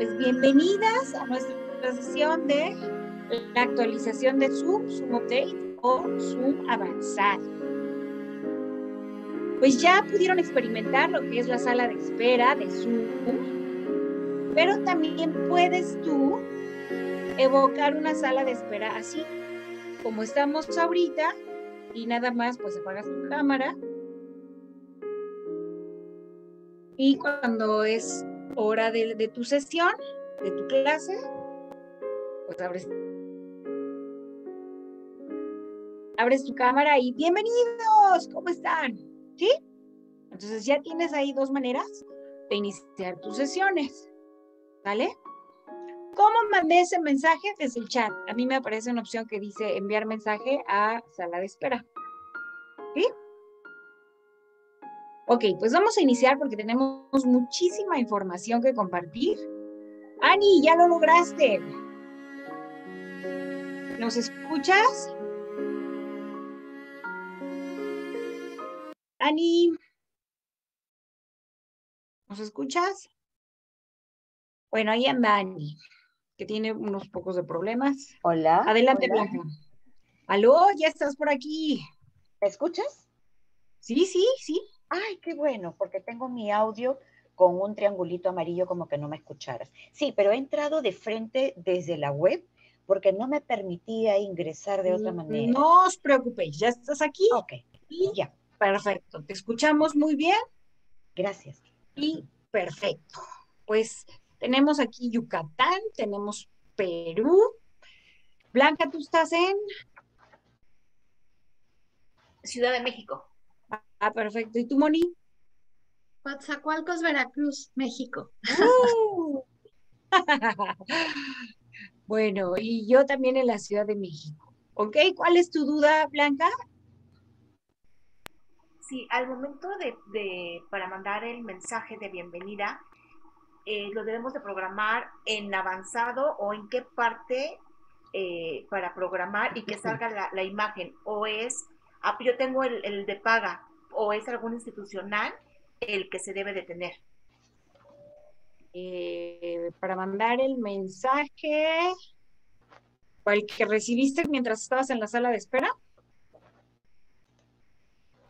Pues bienvenidas a nuestra sesión de la actualización de Zoom, Zoom Update o Zoom Avanzado. Pues ya pudieron experimentar lo que es la sala de espera de Zoom, pero también puedes tú evocar una sala de espera así, como estamos ahorita, y nada más pues apagas tu cámara y cuando es hora de, tu sesión, de tu clase, pues abres, abres tu cámara y bienvenidos, ¿cómo están? ¿Sí? Entonces ya tienes ahí dos maneras de iniciar tus sesiones, ¿vale? ¿Cómo mandé ese mensaje? Desde el chat. A mí me aparece una opción que dice enviar mensaje a sala de espera. ¿Sí? Ok, pues vamos a iniciar porque tenemos muchísima información que compartir. Ani, ya lo lograste. ¿Nos escuchas? Ani, ¿nos escuchas? Bueno, ahí anda Ani que tiene unos pocos de problemas. Hola. Adelante, Blanca. Aló, ya estás por aquí. ¿Me escuchas? Sí, sí, sí. Ay, qué bueno, porque tengo mi audio con un triangulito amarillo como que no me escucharas. Sí, pero he entrado de frente desde la web porque no me permitía ingresar de otra manera. No os preocupéis, ya estás aquí. Ok, y ya. Perfecto, te escuchamos muy bien. Gracias. Y perfecto. Pues tenemos aquí Yucatán, tenemos Perú. Blanca, ¿tú estás en? Ciudad de México. Ah, perfecto. ¿Y tú, Moni? Coatzacoalcos, Veracruz, México. Uh. bueno, y yo también en la Ciudad de México. ¿Ok? ¿Cuál es tu duda, Blanca? Sí, al momento de para mandar el mensaje de bienvenida, eh, lo debemos de programar en avanzado o en qué parte eh, para programar y que salga la, imagen o es, ah, yo tengo el, de paga o es algún institucional el que se debe de tener. Eh, para mandar el mensaje o el que recibiste mientras estabas en la sala de espera.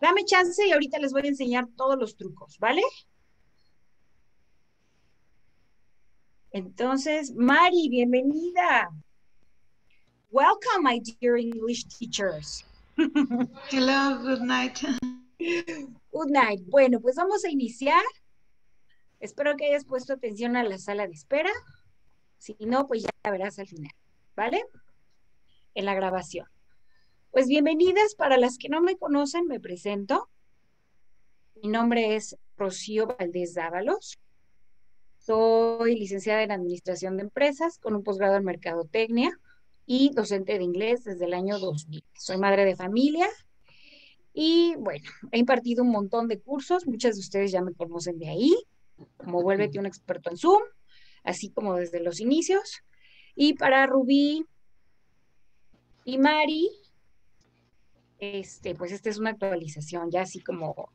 Dame chance y ahorita les voy a enseñar todos los trucos, ¿vale? Entonces, Mari, bienvenida. Welcome, my dear English teachers. Hello, good night. Good night. Bueno, pues vamos a iniciar. Espero que hayas puesto atención a la sala de espera. Si no, pues ya verás al final, ¿vale? En la grabación. Pues bienvenidas para las que no me conocen, me presento. Mi nombre es Rocío Valdés Dávalos. Soy licenciada en Administración de Empresas con un posgrado en Mercadotecnia y docente de inglés desde el año 2000. Soy madre de familia y bueno, he impartido un montón de cursos. Muchas de ustedes ya me conocen de ahí, como Vuélvete un experto en Zoom, así como desde los inicios. Y para Rubí y Mari, este, pues esta es una actualización, ya así como,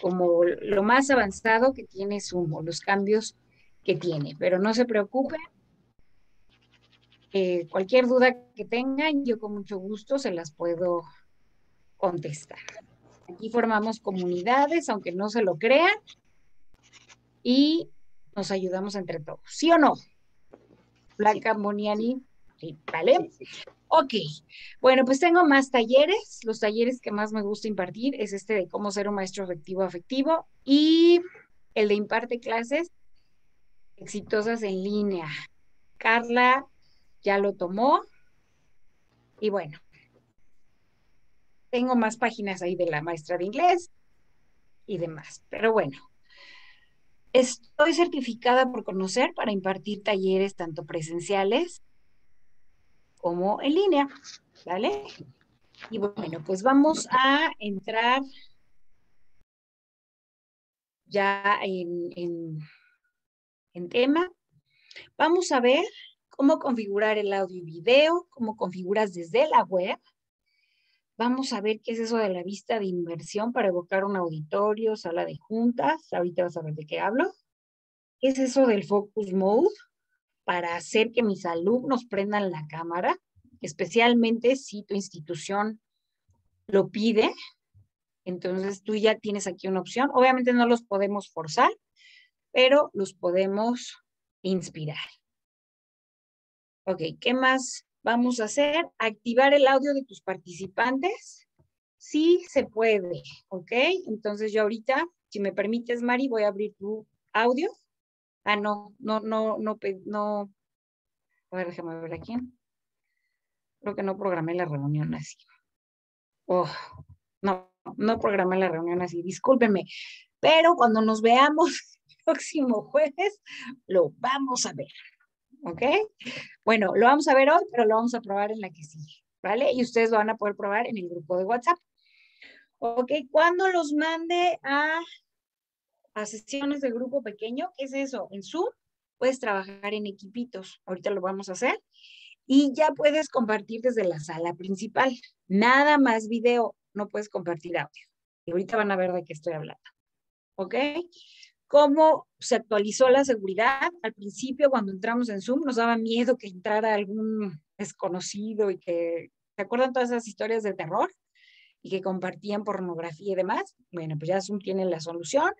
como lo más avanzado que tiene Zoom, los cambios que tiene. Pero no se preocupen. Eh, cualquier duda que tengan, yo con mucho gusto se las puedo contestar. Aquí formamos comunidades, aunque no se lo crean, y nos ayudamos entre todos. ¿Sí o no? Blanca Moniani, ¿vale? Ok, bueno, pues tengo más talleres. Los talleres que más me gusta impartir es este de cómo ser un maestro efectivo afectivo y el de imparte clases exitosas en línea. Carla ya lo tomó. Y bueno, tengo más páginas ahí de la maestra de inglés y demás. Pero bueno, estoy certificada por conocer para impartir talleres tanto presenciales como en línea. ¿Vale? Y bueno, pues vamos a entrar ya en en tema. Vamos a ver cómo configurar el audio y video, cómo configuras desde la web. Vamos a ver qué es eso de la vista de inversión para evocar un auditorio, sala de juntas. Ahorita vas a ver de qué hablo. ¿Qué es eso del focus mode? para hacer que mis alumnos prendan la cámara, especialmente si tu institución lo pide. Entonces tú ya tienes aquí una opción. Obviamente no los podemos forzar, pero los podemos inspirar. Ok, ¿qué más vamos a hacer? Activar el audio de tus participantes. Sí se puede, ¿ok? Entonces yo ahorita, si me permites, Mari, voy a abrir tu audio. Ah, no, no, no, no, no. A ver, déjame ver aquí. Creo que no programé la reunión así. Oh, no, no programé la reunión así, discúlpenme. Pero cuando nos veamos el próximo jueves, lo vamos a ver. ¿Ok? Bueno, lo vamos a ver hoy, pero lo vamos a probar en la que sigue. ¿Vale? Y ustedes lo van a poder probar en el grupo de WhatsApp. ¿Ok? Cuando los mande a a sesiones de grupo pequeño. ¿Qué es eso? En Zoom puedes trabajar en equipitos. Ahorita lo vamos a hacer. Y ya puedes compartir desde la sala principal. Nada más video, no puedes compartir audio. Y ahorita van a ver de qué estoy hablando. ¿Ok? ¿Cómo se actualizó la seguridad? Al principio, cuando entramos en Zoom, nos daba miedo que entrara algún desconocido y que, ¿se acuerdan todas esas historias de terror? Y que compartían pornografía y demás. Bueno, pues ya Zoom tiene la solución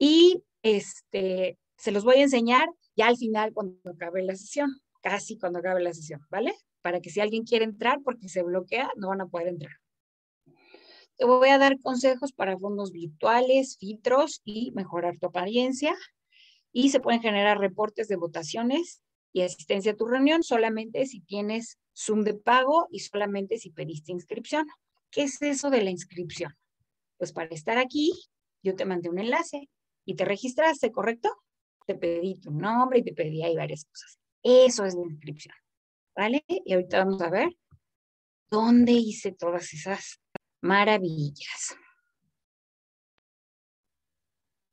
y este, se los voy a enseñar ya al final cuando acabe la sesión, casi cuando acabe la sesión, ¿vale? Para que si alguien quiere entrar porque se bloquea, no van a poder entrar. Te voy a dar consejos para fondos virtuales, filtros y mejorar tu apariencia. Y se pueden generar reportes de votaciones y asistencia a tu reunión solamente si tienes Zoom de pago y solamente si pediste inscripción. ¿Qué es eso de la inscripción? Pues para estar aquí, yo te mandé un enlace y te registraste, ¿correcto? Te pedí tu nombre y te pedí ahí varias cosas. Eso es la inscripción, ¿vale? Y ahorita vamos a ver dónde hice todas esas maravillas.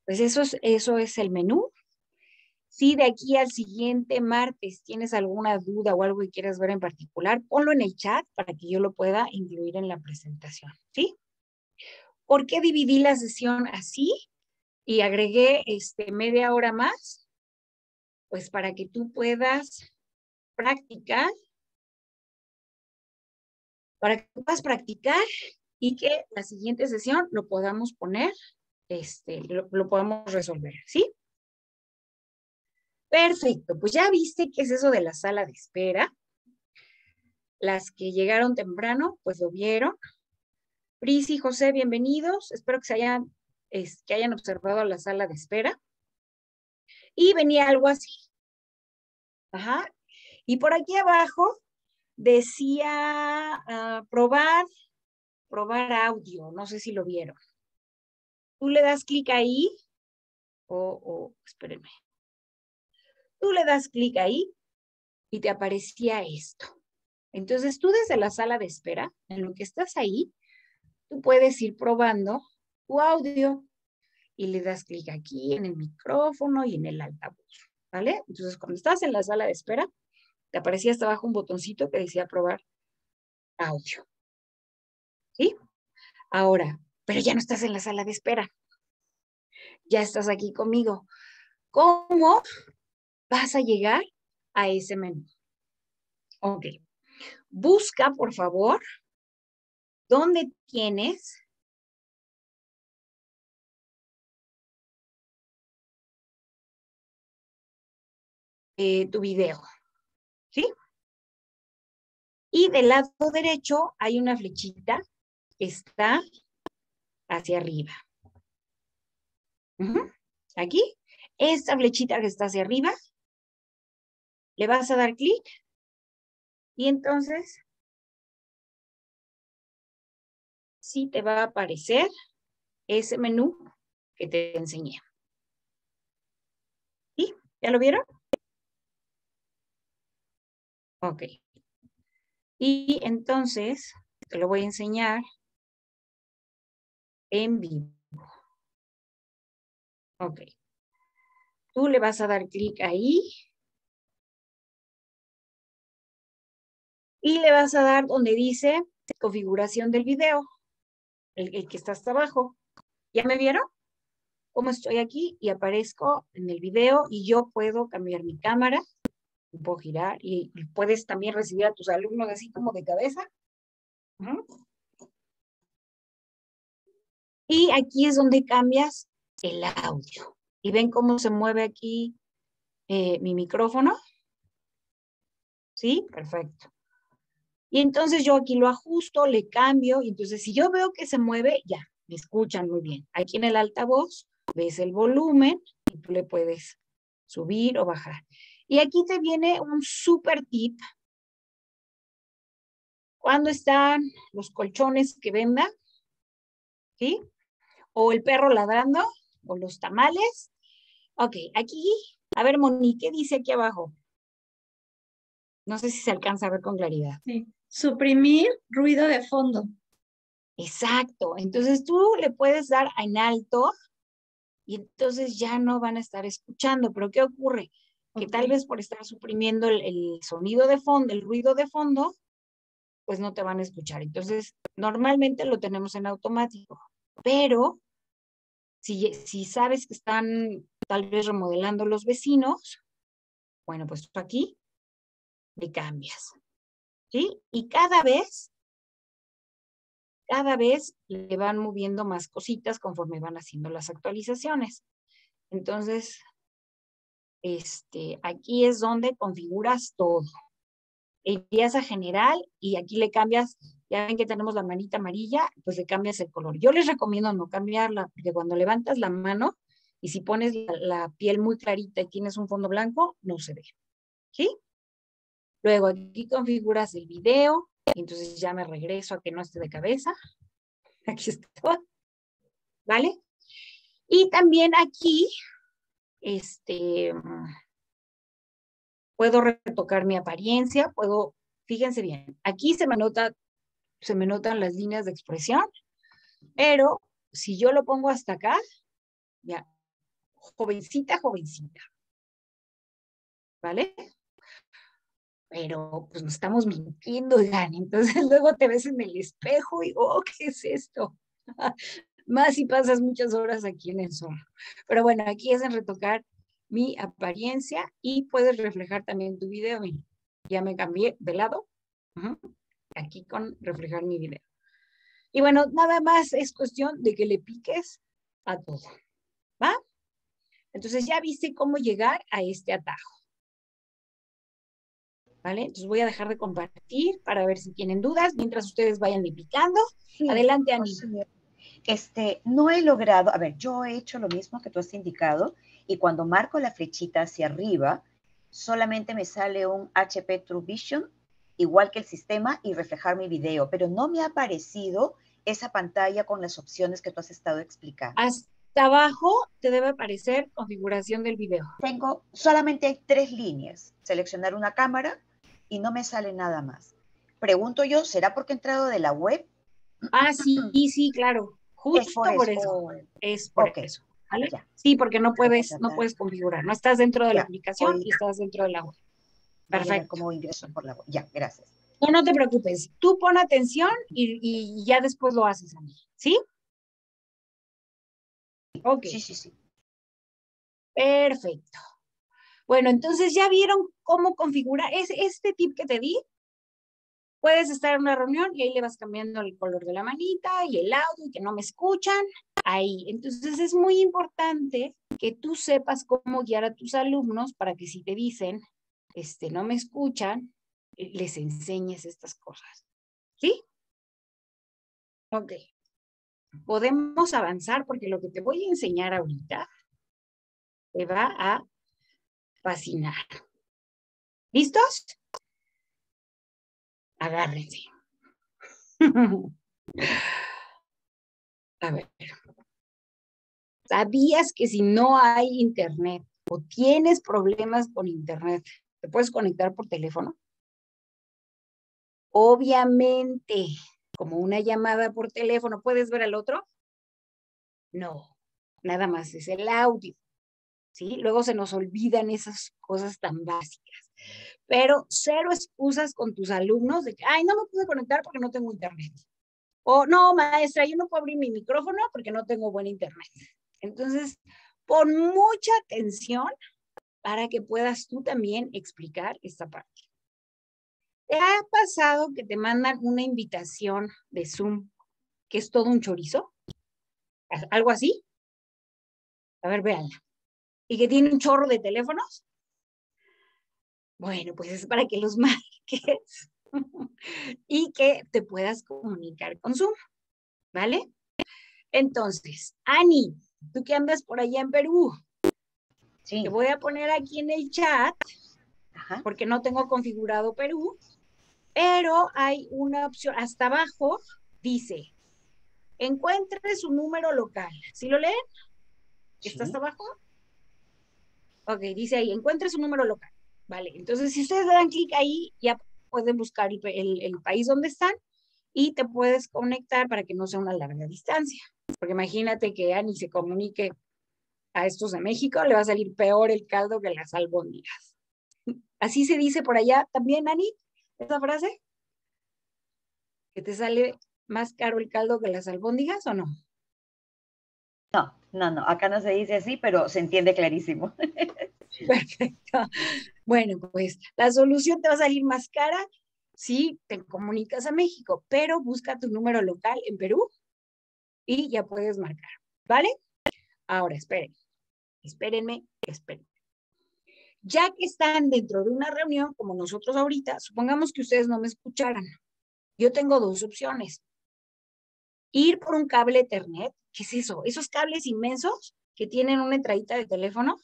Pues eso es, eso es el menú. Si de aquí al siguiente martes tienes alguna duda o algo que quieras ver en particular, ponlo en el chat para que yo lo pueda incluir en la presentación, ¿sí? ¿Por qué dividí la sesión así? y agregué este, media hora más, pues para que tú puedas practicar, para que puedas practicar y que la siguiente sesión lo podamos poner, este, lo, lo podamos resolver, ¿sí? Perfecto, pues ya viste qué es eso de la sala de espera. Las que llegaron temprano, pues lo vieron. Pris y José, bienvenidos. Espero que se hayan que hayan observado la sala de espera. Y venía algo así. Ajá. Y por aquí abajo decía ah, probar, probar audio. No sé si lo vieron. Tú le das clic ahí. O, o, espérenme. Tú le das clic ahí y te aparecía esto. Entonces tú desde la sala de espera, en lo que estás ahí, tú puedes ir probando tu audio y le das clic aquí en el micrófono y en el altavoz, ¿vale? Entonces, cuando estás en la sala de espera, te aparecía hasta abajo un botoncito que decía probar audio. ¿Sí? Ahora, pero ya no estás en la sala de espera. Ya estás aquí conmigo. ¿Cómo vas a llegar a ese menú? Ok. Busca, por favor, dónde tienes Eh, tu video. ¿Sí? Y del lado derecho hay una flechita está hacia arriba. Aquí, esta flechita que está hacia arriba, le vas a dar clic y entonces sí te va a aparecer ese menú que te enseñé. ¿Sí? ¿Ya lo vieron? Ok. Y entonces, te lo voy a enseñar en vivo. Ok. Tú le vas a dar clic ahí. Y le vas a dar donde dice configuración del video, el, que está hasta abajo. ¿Ya me vieron? Cómo estoy aquí y aparezco en el video y yo puedo cambiar mi cámara puedo girar y, puedes también recibir a tus alumnos así como de cabeza. Y aquí es donde cambias el audio. Y ven cómo se mueve aquí eh, mi micrófono. ¿Sí? Perfecto. Y entonces yo aquí lo ajusto, le cambio, y entonces si yo veo que se mueve, ya, me escuchan muy bien. Aquí en el altavoz ves el volumen y tú le puedes subir o bajar. Y aquí te viene un super tip. Cuando están los colchones que vendan, ¿sí? O el perro ladrando, o los tamales. Ok, aquí, a ver, Moni, ¿qué dice aquí abajo? No sé si se alcanza a ver con claridad. Sí, suprimir ruido de fondo. Exacto, entonces tú le puedes dar en alto y entonces ya no van a estar escuchando, pero ¿qué ocurre? que tal vez por estar suprimiendo el, sonido de fondo, el ruido de fondo, pues no te van a escuchar. Entonces, normalmente lo tenemos en automático, pero si, si sabes que están tal vez remodelando los vecinos, bueno, pues aquí le cambias. ¿Sí? Y cada vez, cada vez le van moviendo más cositas conforme van haciendo las actualizaciones. Entonces, este, aquí es donde configuras todo. Irías a general y aquí le cambias, ya ven que tenemos la manita amarilla, pues le cambias el color. Yo les recomiendo no cambiarla, porque cuando levantas la mano y si pones la, piel muy clarita y tienes un fondo blanco, no se ve. ¿Sí? Luego aquí configuras el video, entonces ya me regreso a que no esté de cabeza. Aquí está. ¿Vale? Y también aquí este, puedo retocar mi apariencia, puedo, fíjense bien, aquí se me nota, se me notan las líneas de expresión, pero si yo lo pongo hasta acá, ya, jovencita, jovencita, ¿vale? Pero pues nos estamos mintiendo, Dani. Entonces luego te ves en el espejo y, oh, ¿qué es esto? más si pasas muchas horas aquí en el sol. Pero bueno, aquí es en retocar mi apariencia y puedes reflejar también tu video. Ya me cambié de lado. Aquí con reflejar mi video. Y bueno, nada más es cuestión de que le piques a todo. ¿Va? Entonces ya viste cómo llegar a este atajo. ¿Vale? Entonces voy a dejar de compartir para ver si tienen dudas mientras ustedes vayan picando. Adelante, Ani. Este, no he logrado, a ver, yo he hecho lo mismo que tú has indicado y cuando marco la flechita hacia arriba, solamente me sale un HP True Vision, igual que el sistema, y reflejar mi video, pero no me ha aparecido esa pantalla con las opciones que tú has estado explicando. Hasta abajo te debe aparecer configuración del video. Tengo, solamente hay tres líneas, seleccionar una cámara y no me sale nada más. Pregunto yo, ¿será porque he entrado de la web? Ah, sí, sí, claro. Justo por, eso. Es por eso. Sí, porque no puedes, no puedes configurar. No estás dentro de la aplicación y estás dentro de la web. Perfecto. Como ingreso por la. Ya, gracias. No, no te preocupes. Tú pon atención y, ya después lo haces a mí. ¿Sí? Ok. Sí, sí, sí. Perfecto. Bueno, entonces ya vieron cómo configurar. Es este tip que te di Puedes estar en una reunión y ahí le vas cambiando el color de la manita y el audio y que no me escuchan. Ahí. Entonces es muy importante que tú sepas cómo guiar a tus alumnos para que si te dicen, este, no me escuchan, eh, les enseñes estas cosas. ¿Sí? Ok. Podemos avanzar porque lo que te voy a enseñar ahorita te va a fascinar. ¿Listos? agárrense. A ver. ¿Sabías que si no hay internet o tienes problemas con internet, te puedes conectar por teléfono? Obviamente, como una llamada por teléfono, ¿puedes ver al otro? No, nada más es el audio. ¿Sí? Luego se nos olvidan esas cosas tan básicas pero cero excusas con tus alumnos de que, ay, no me pude conectar porque no tengo internet. O no, maestra, yo no puedo abrir mi micrófono porque no tengo buen internet. Entonces, pon mucha atención para que puedas tú también explicar esta parte. ¿Te ha pasado que te mandan una invitación de Zoom que es todo un chorizo? ¿Algo así? A ver, véanla. ¿Y que tiene un chorro de teléfonos? Bueno, pues es para que los marques y que te puedas comunicar con Zoom, ¿vale? Entonces, Ani, tú que andas por allá en Perú, te voy a poner aquí en el chat, porque no tengo configurado Perú, pero hay una opción, hasta abajo dice, encuentre su número local. ¿Sí lo leen? ¿Está hasta abajo? Ok, dice ahí, encuentre su número local. Vale, entonces si ustedes dan clic ahí, ya pueden buscar el, país donde están y te puedes conectar para que no sea una larga distancia. Porque imagínate que Ani se comunique a estos de México, le va a salir peor el caldo que las albóndigas. Así se dice por allá también, Ani, esa frase. ¿Que te sale más caro el caldo que las albóndigas o no? No, no, no, acá no se dice así, pero se entiende clarísimo. Perfecto. Bueno, pues la solución te va a salir más cara si te comunicas a México, pero busca tu número local en Perú y ya puedes marcar, ¿vale? Ahora, esperen, espérenme, espérenme. Ya que están dentro de una reunión, como nosotros ahorita, supongamos que ustedes no me escucharan. Yo tengo dos opciones. Ir por un cable Ethernet, ¿qué es eso? Esos cables inmensos que tienen una entradita de teléfono,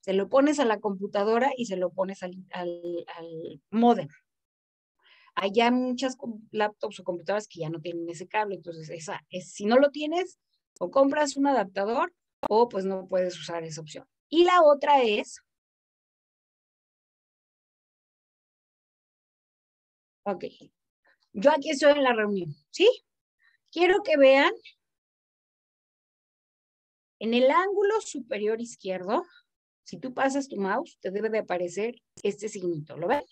se lo pones a la computadora y se lo pones al, al, al modem. Hay muchas laptops o computadoras que ya no tienen ese cable, entonces esa es, si no lo tienes, o compras un adaptador o pues no puedes usar esa opción. Y la otra es, ok, yo aquí estoy en la reunión, ¿sí? Quiero que vean en el ángulo superior izquierdo, si tú pasas tu mouse, te debe de aparecer este signito. ¿Lo ven?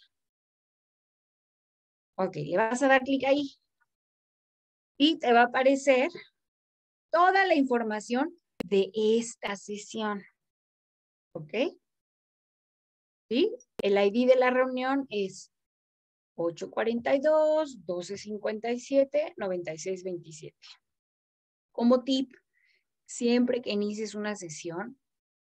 Ok, le vas a dar clic ahí. Y te va a aparecer toda la información de esta sesión. ¿Ok? ¿Sí? El ID de la reunión es 842 1257 9627. Como tip, siempre que inicies una sesión,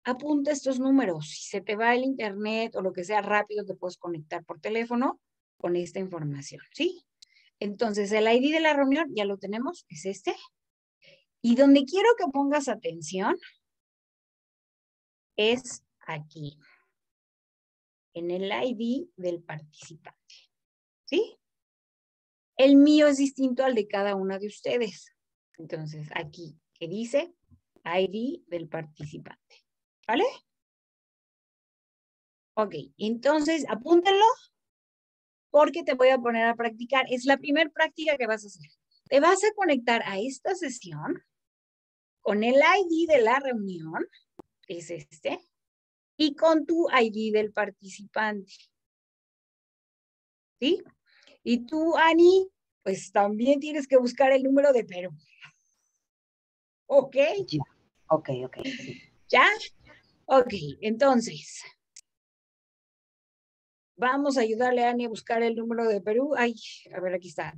apunta estos números. Si se te va el internet o lo que sea rápido, te puedes conectar por teléfono con esta información, ¿sí? Entonces, el ID de la reunión ya lo tenemos, es este. Y donde quiero que pongas atención es aquí, en el ID del participante, ¿sí? El mío es distinto al de cada una de ustedes. Entonces, aquí, que dice ID del participante. ¿Vale? Ok, entonces apúntenlo porque te voy a poner a practicar. Es la primera práctica que vas a hacer. Te vas a conectar a esta sesión con el ID de la reunión, que es este, y con tu ID del participante. ¿Sí? Y tú, Ani, pues también tienes que buscar el número de Perú. ¿Ok? Ya. Ok, ok. ¿Ya? Ok, entonces, vamos a ayudarle a Ani a buscar el número de Perú. Ay, a ver, aquí está.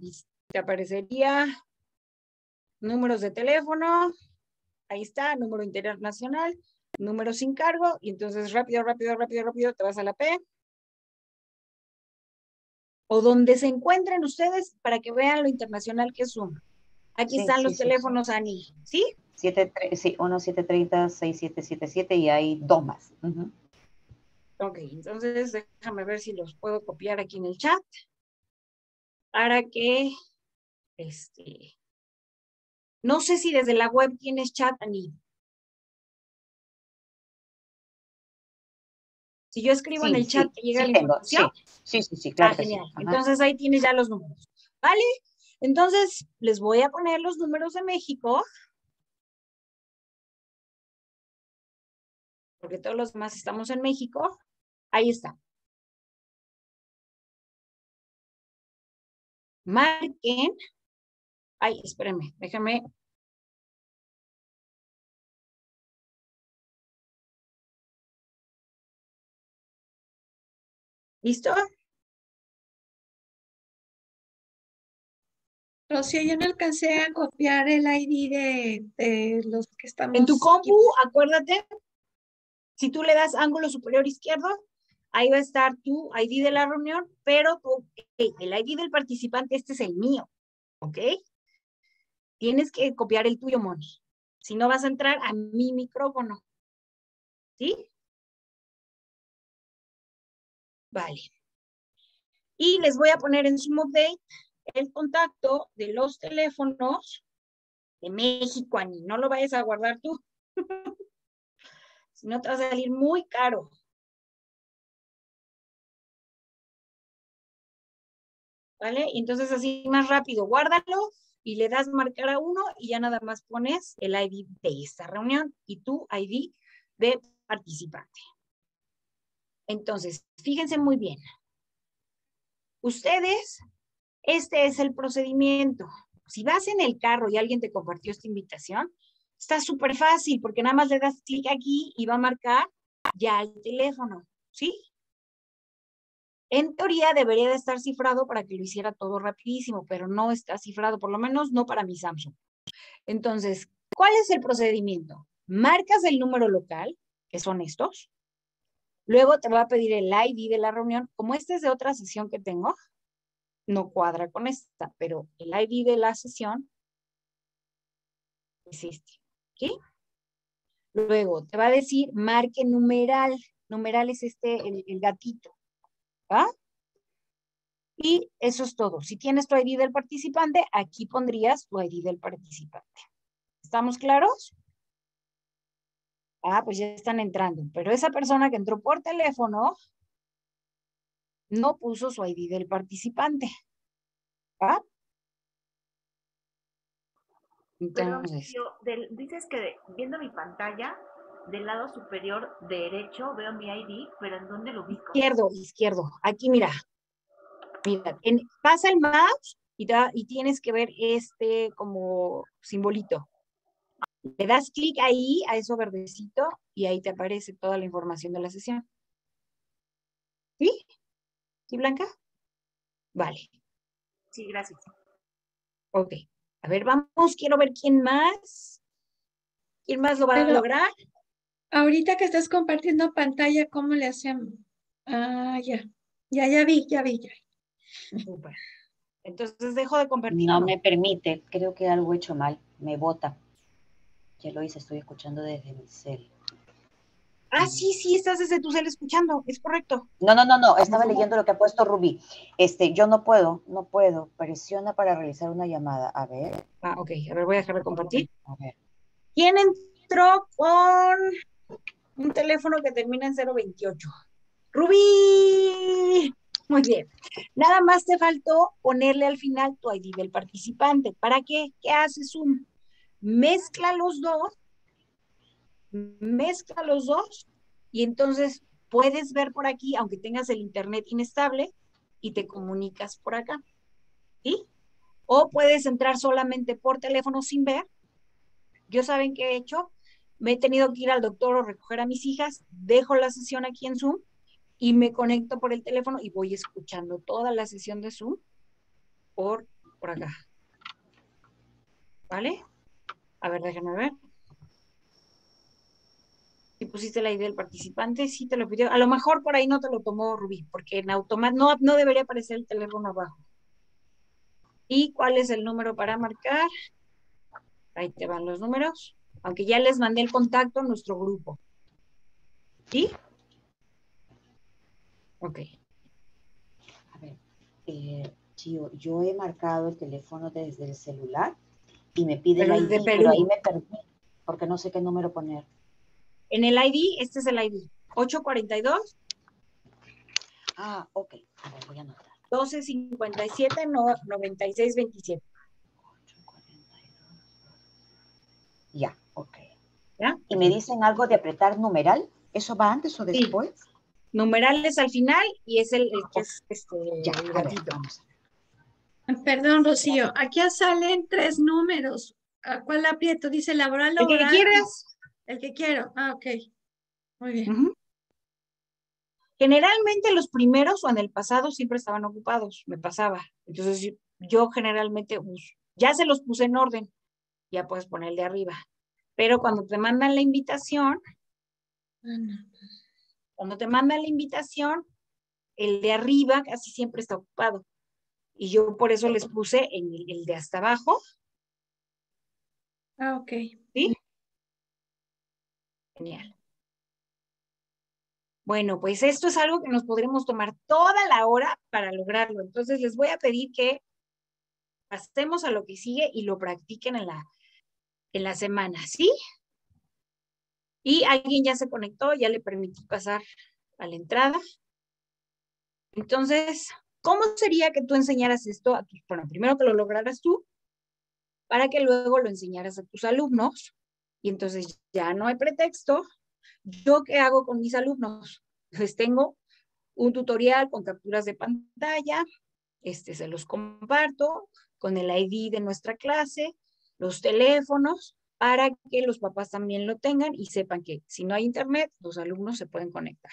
Te aparecería números de teléfono. Ahí está, número internacional, número sin cargo. Y entonces rápido, rápido, rápido, rápido, te vas a la P. O donde se encuentren ustedes para que vean lo internacional que es Zoom. Aquí están los teléfonos, Ani. ¿Sí? 7, sí, 6777 y hay dos más. Ok, entonces déjame ver si los puedo copiar aquí en el chat para que, este, no sé si desde la web tienes chat, Ani. Si yo escribo en el chat, ¿te llega la información? Sí, sí, sí, claro. Ah, genial. Entonces ahí tienes ya los números. ¿Vale? Entonces, les voy a poner los números de México porque todos los demás estamos en México, ahí está. Marquen. Ay, espérenme, déjame. ¿Listo? Rocío, yo no alcancé a copiar el ID de, de los que estamos. En tu compu, acuérdate, si tú le das ángulo superior izquierdo, ahí va a estar tu ID de la reunión, pero tu, el ID del participante, este es el mío, ¿ok? Tienes que copiar el tuyo, Moni. Si no vas a entrar a mi micrófono. ¿Sí? Vale. Y les voy a poner en su update el contacto de los teléfonos de México, Ani. No lo vayas a guardar tú. si no te va a salir muy caro. ¿Vale? Entonces así más rápido, guárdalo y le das marcar a uno y ya nada más pones el ID de esta reunión y tu ID de participante. Entonces, fíjense muy bien. Ustedes, este es el procedimiento. Si vas en el carro y alguien te compartió esta invitación, está súper fácil porque nada más le das clic aquí y va a marcar ya el teléfono, ¿sí? En teoría debería de estar cifrado para que lo hiciera todo rapidísimo, pero no está cifrado, por lo menos no para mi Samsung. Entonces, ¿cuál es el procedimiento? Marcas el número local, que son estos. Luego te va a pedir el ID de la reunión. Como este es de otra sesión que tengo, no cuadra con esta, pero el ID de la sesión es este. ¿Ok? Luego te va a decir marque numeral. Numeral es este, el gatito. ¿Va? Y eso es todo. Si tienes tu ID del participante, aquí pondrías tu ID del participante. ¿Estamos claros? Ah, pues ya están entrando. Pero esa persona que entró por teléfono no puso su ID del participante. ¿Va? Entonces. dices que viendo mi pantalla, del lado superior derecho veo mi ID, pero ¿en dónde lo ubico? Izquierdo, izquierdo. Aquí mira. Mira, pasa el mouse y, y tienes que ver este como simbolito. Le das clic ahí, a eso verdecito, y ahí te aparece toda la información de la sesión. ¿Sí? ¿Sí, Blanca? Vale. Sí, gracias. Ok. A ver, vamos, quiero ver quién más. ¿Quién más lo va a lograr? Ahorita que estás compartiendo pantalla, ¿cómo le hacemos? Ah, ya. Ya, ya vi, ya vi, ya. Entonces dejo de compartir. No me permite, creo que algo he hecho mal, me bota. Ya lo hice, estoy escuchando desde mi cel. Ah, sí, sí, estás desde tu cel escuchando, es correcto. No, no, no, no, estaba leyendo lo que ha puesto Rubí. Este, yo no puedo, no puedo. Presiona para realizar una llamada. A ver. Ah, ok, a ver, voy a dejar de compartir. A ver. ¿Quién entró con un teléfono que termina en 028. Rubí. Muy bien. Nada más te faltó ponerle al final tu ID del participante. ¿Para qué? ¿Qué haces? Mezcla los dos, mezcla los dos y entonces puedes ver por aquí, aunque tengas el internet inestable, y te comunicas por acá. ¿Sí? O puedes entrar solamente por teléfono sin ver. Yo saben qué he hecho, me he tenido que ir al doctor o recoger a mis hijas, dejo la sesión aquí en Zoom y me conecto por el teléfono y voy escuchando toda la sesión de Zoom por, por acá. ¿Vale? A ver, déjame ver. Si pusiste la idea del participante, sí te lo pidió. A lo mejor por ahí no te lo tomó Rubí, porque en automático no, no debería aparecer el teléfono abajo. ¿Y cuál es el número para marcar? Ahí te van los números aunque ya les mandé el contacto a nuestro grupo. ¿Sí? Ok. A ver, eh, yo he marcado el teléfono desde el celular y me pide el ID, pero ahí me perdí, porque no sé qué número poner. En el ID, este es el ID, 842. Ah, ok. A ver, voy a anotar. 1257 9627. Ya. Y me dicen algo de apretar numeral. ¿Eso va antes o después? Numeral es al final y es el, que es este, ya, Perdón, Rocío. Aquí salen tres números. ¿A cuál aprieto? Dice laboral, El que quieras. El que quiero. Ah, ok. Muy bien. Generalmente los primeros o en el pasado siempre estaban ocupados, me pasaba. Entonces yo, generalmente ya se los puse en orden, ya puedes poner el de arriba. Pero cuando te mandan la invitación, cuando te mandan la invitación, el de arriba casi siempre está ocupado. Y yo por eso les puse en el, de hasta abajo. Ah, ok. ¿Sí? Genial. Bueno, pues esto es algo que nos podremos tomar toda la hora para lograrlo. Entonces les voy a pedir que pasemos a lo que sigue y lo practiquen en la, en la semana, ¿sí? Y alguien ya se conectó, ya le permití pasar a la entrada. Entonces, ¿cómo sería que tú enseñaras esto a tus, bueno, primero que lo lograras tú, para que luego lo enseñaras a tus alumnos? Y entonces ya no hay pretexto ¿Yo qué hago con mis alumnos? Pues tengo un tutorial con capturas de pantalla, este se los comparto con el ID de nuestra clase, los teléfonos, para que los papás también lo tengan y sepan que si no hay internet, los alumnos se pueden conectar.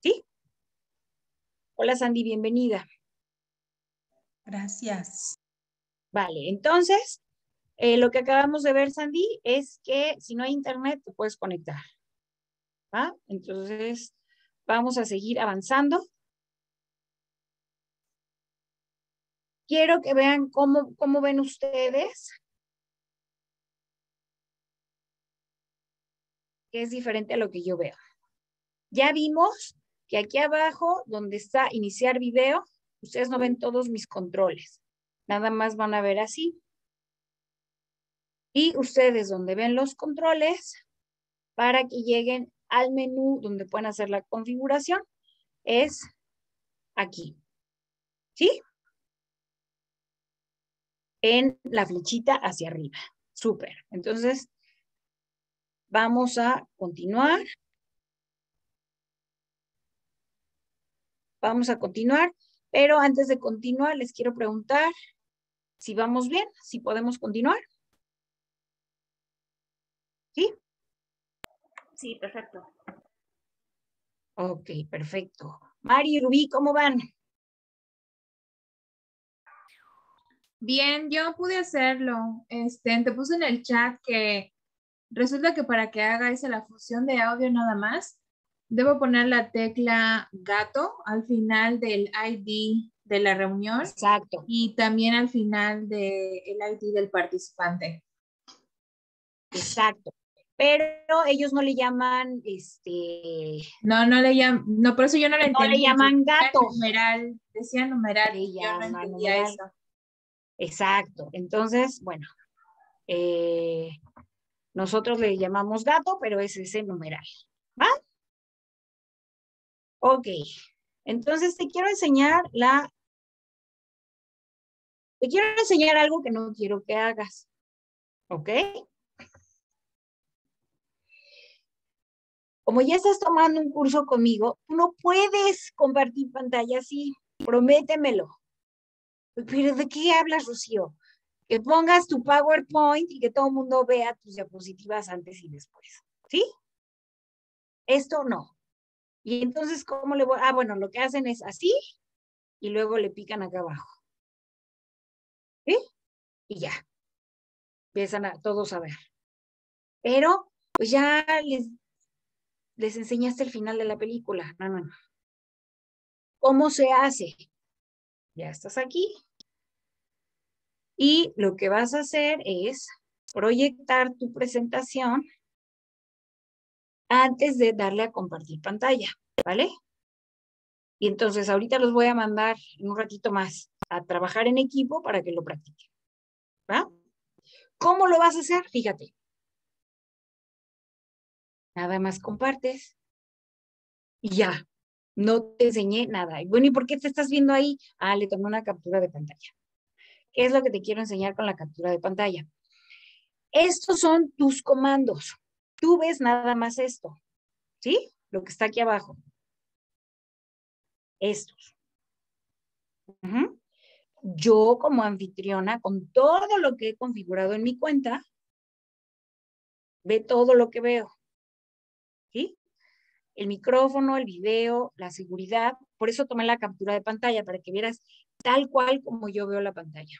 ¿Sí? Hola Sandy, bienvenida. Gracias. Vale, entonces, eh, lo que acabamos de ver, Sandy, es que si no hay internet, te puedes conectar. Entonces, vamos a seguir avanzando. Quiero que vean cómo, cómo ven ustedes. Que es diferente a lo que yo veo. Ya vimos que aquí abajo, donde está iniciar video, ustedes no ven todos mis controles. Nada más van a ver así. Y ustedes donde ven los controles, para que lleguen al menú donde pueden hacer la configuración es aquí. ¿Sí? En la flechita hacia arriba. Súper. Entonces, vamos a continuar. Vamos a continuar, pero antes de continuar les quiero preguntar si vamos bien, si podemos continuar. ¿Sí? Sí, perfecto. Ok, perfecto. Mari y Rubí, ¿cómo van? Bien, yo pude hacerlo. Este, te puse en el chat que resulta que para que haga esa la fusión de audio nada más, debo poner la tecla gato al final del ID de la reunión. Exacto. Y también al final del ID del participante. Exacto pero ellos no le llaman, este... No, no le llaman, no, por eso yo no le entendí. No le llaman gato. Numeral, decía numeral. Le llaman Exacto, entonces, bueno, eh, nosotros le llamamos gato, pero es ese numeral, ¿va? Ok, entonces te quiero enseñar la... Te quiero enseñar algo que no quiero que hagas, ¿ok? como ya estás tomando un curso conmigo, no puedes compartir pantalla así, prométemelo. Pero ¿de qué hablas, Rocío? Que pongas tu PowerPoint y que todo el mundo vea tus diapositivas antes y después. ¿Sí? Esto no. Y entonces, ¿cómo le voy? Ah, bueno, lo que hacen es así y luego le pican acá abajo. ¿Sí? Y ya. Empiezan a todos a ver. Pero, pues ya les les enseñaste el final de la película. No, no, no. ¿Cómo se hace? Ya estás aquí. Y lo que vas a hacer es proyectar tu presentación antes de darle a compartir pantalla, ¿vale? Y entonces ahorita los voy a mandar en un ratito más a trabajar en equipo para que lo practiquen. ¿Va? ¿Cómo lo vas a hacer? Fíjate. Nada más compartes y ya, no te enseñé nada. Y bueno, ¿y por qué te estás viendo ahí? Ah, le tomé una captura de pantalla. ¿Qué es lo que te quiero enseñar con la captura de pantalla? Estos son tus comandos. Tú ves nada más esto, ¿sí? Lo que está aquí abajo. Estos. Yo como anfitriona, con todo lo que he configurado en mi cuenta, ve todo lo que veo. El micrófono, el video, la seguridad. Por eso tomé la captura de pantalla, para que vieras tal cual como yo veo la pantalla.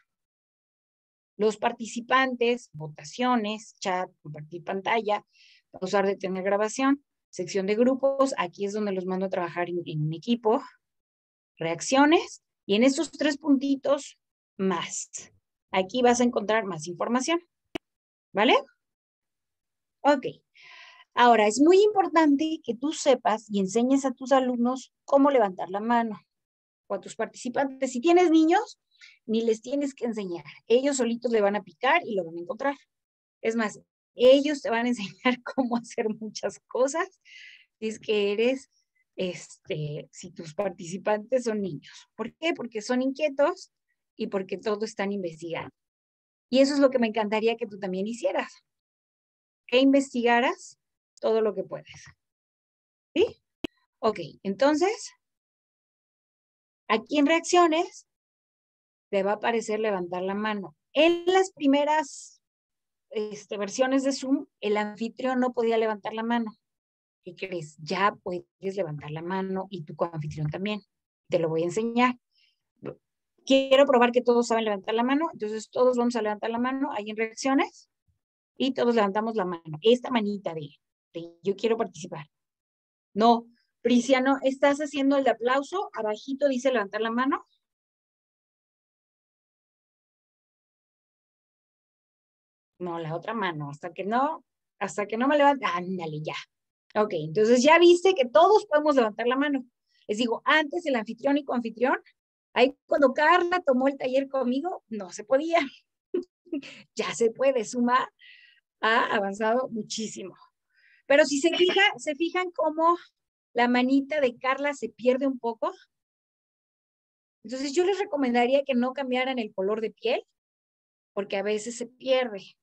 Los participantes, votaciones, chat, compartir pantalla, pausar, detener grabación, sección de grupos, aquí es donde los mando a trabajar en, en un equipo, reacciones, y en estos tres puntitos, más. Aquí vas a encontrar más información. ¿Vale? Ok. Ahora, es muy importante que tú sepas y enseñes a tus alumnos cómo levantar la mano o a tus participantes. Si tienes niños, ni les tienes que enseñar. Ellos solitos le van a picar y lo van a encontrar. Es más, ellos te van a enseñar cómo hacer muchas cosas. Si es que eres, este, si tus participantes son niños. ¿Por qué? Porque son inquietos y porque todos están investigando. Y eso es lo que me encantaría que tú también hicieras. Que investigaras todo lo que puedes. ¿Sí? Ok, entonces, aquí en reacciones, te va a aparecer levantar la mano. En las primeras este, versiones de Zoom, el anfitrión no podía levantar la mano. ¿Qué crees? Ya puedes levantar la mano y tu coanfitrión también. Te lo voy a enseñar. Quiero probar que todos saben levantar la mano, entonces todos vamos a levantar la mano ahí en reacciones y todos levantamos la mano. Esta manita de yo quiero participar. No, Priciano, ¿estás haciendo el de aplauso? Abajito dice levantar la mano. No, la otra mano, hasta que no, hasta que no me levante, ándale ya. Ok, entonces ya viste que todos podemos levantar la mano. Les digo, antes el anfitrión y coanfitrión, ahí cuando Carla tomó el taller conmigo, no se podía. ya se puede sumar, ha avanzado muchísimo. Pero si se, fija, se fijan cómo la manita de Carla se pierde un poco. Entonces yo les recomendaría que no cambiaran el color de piel, porque a veces se pierde.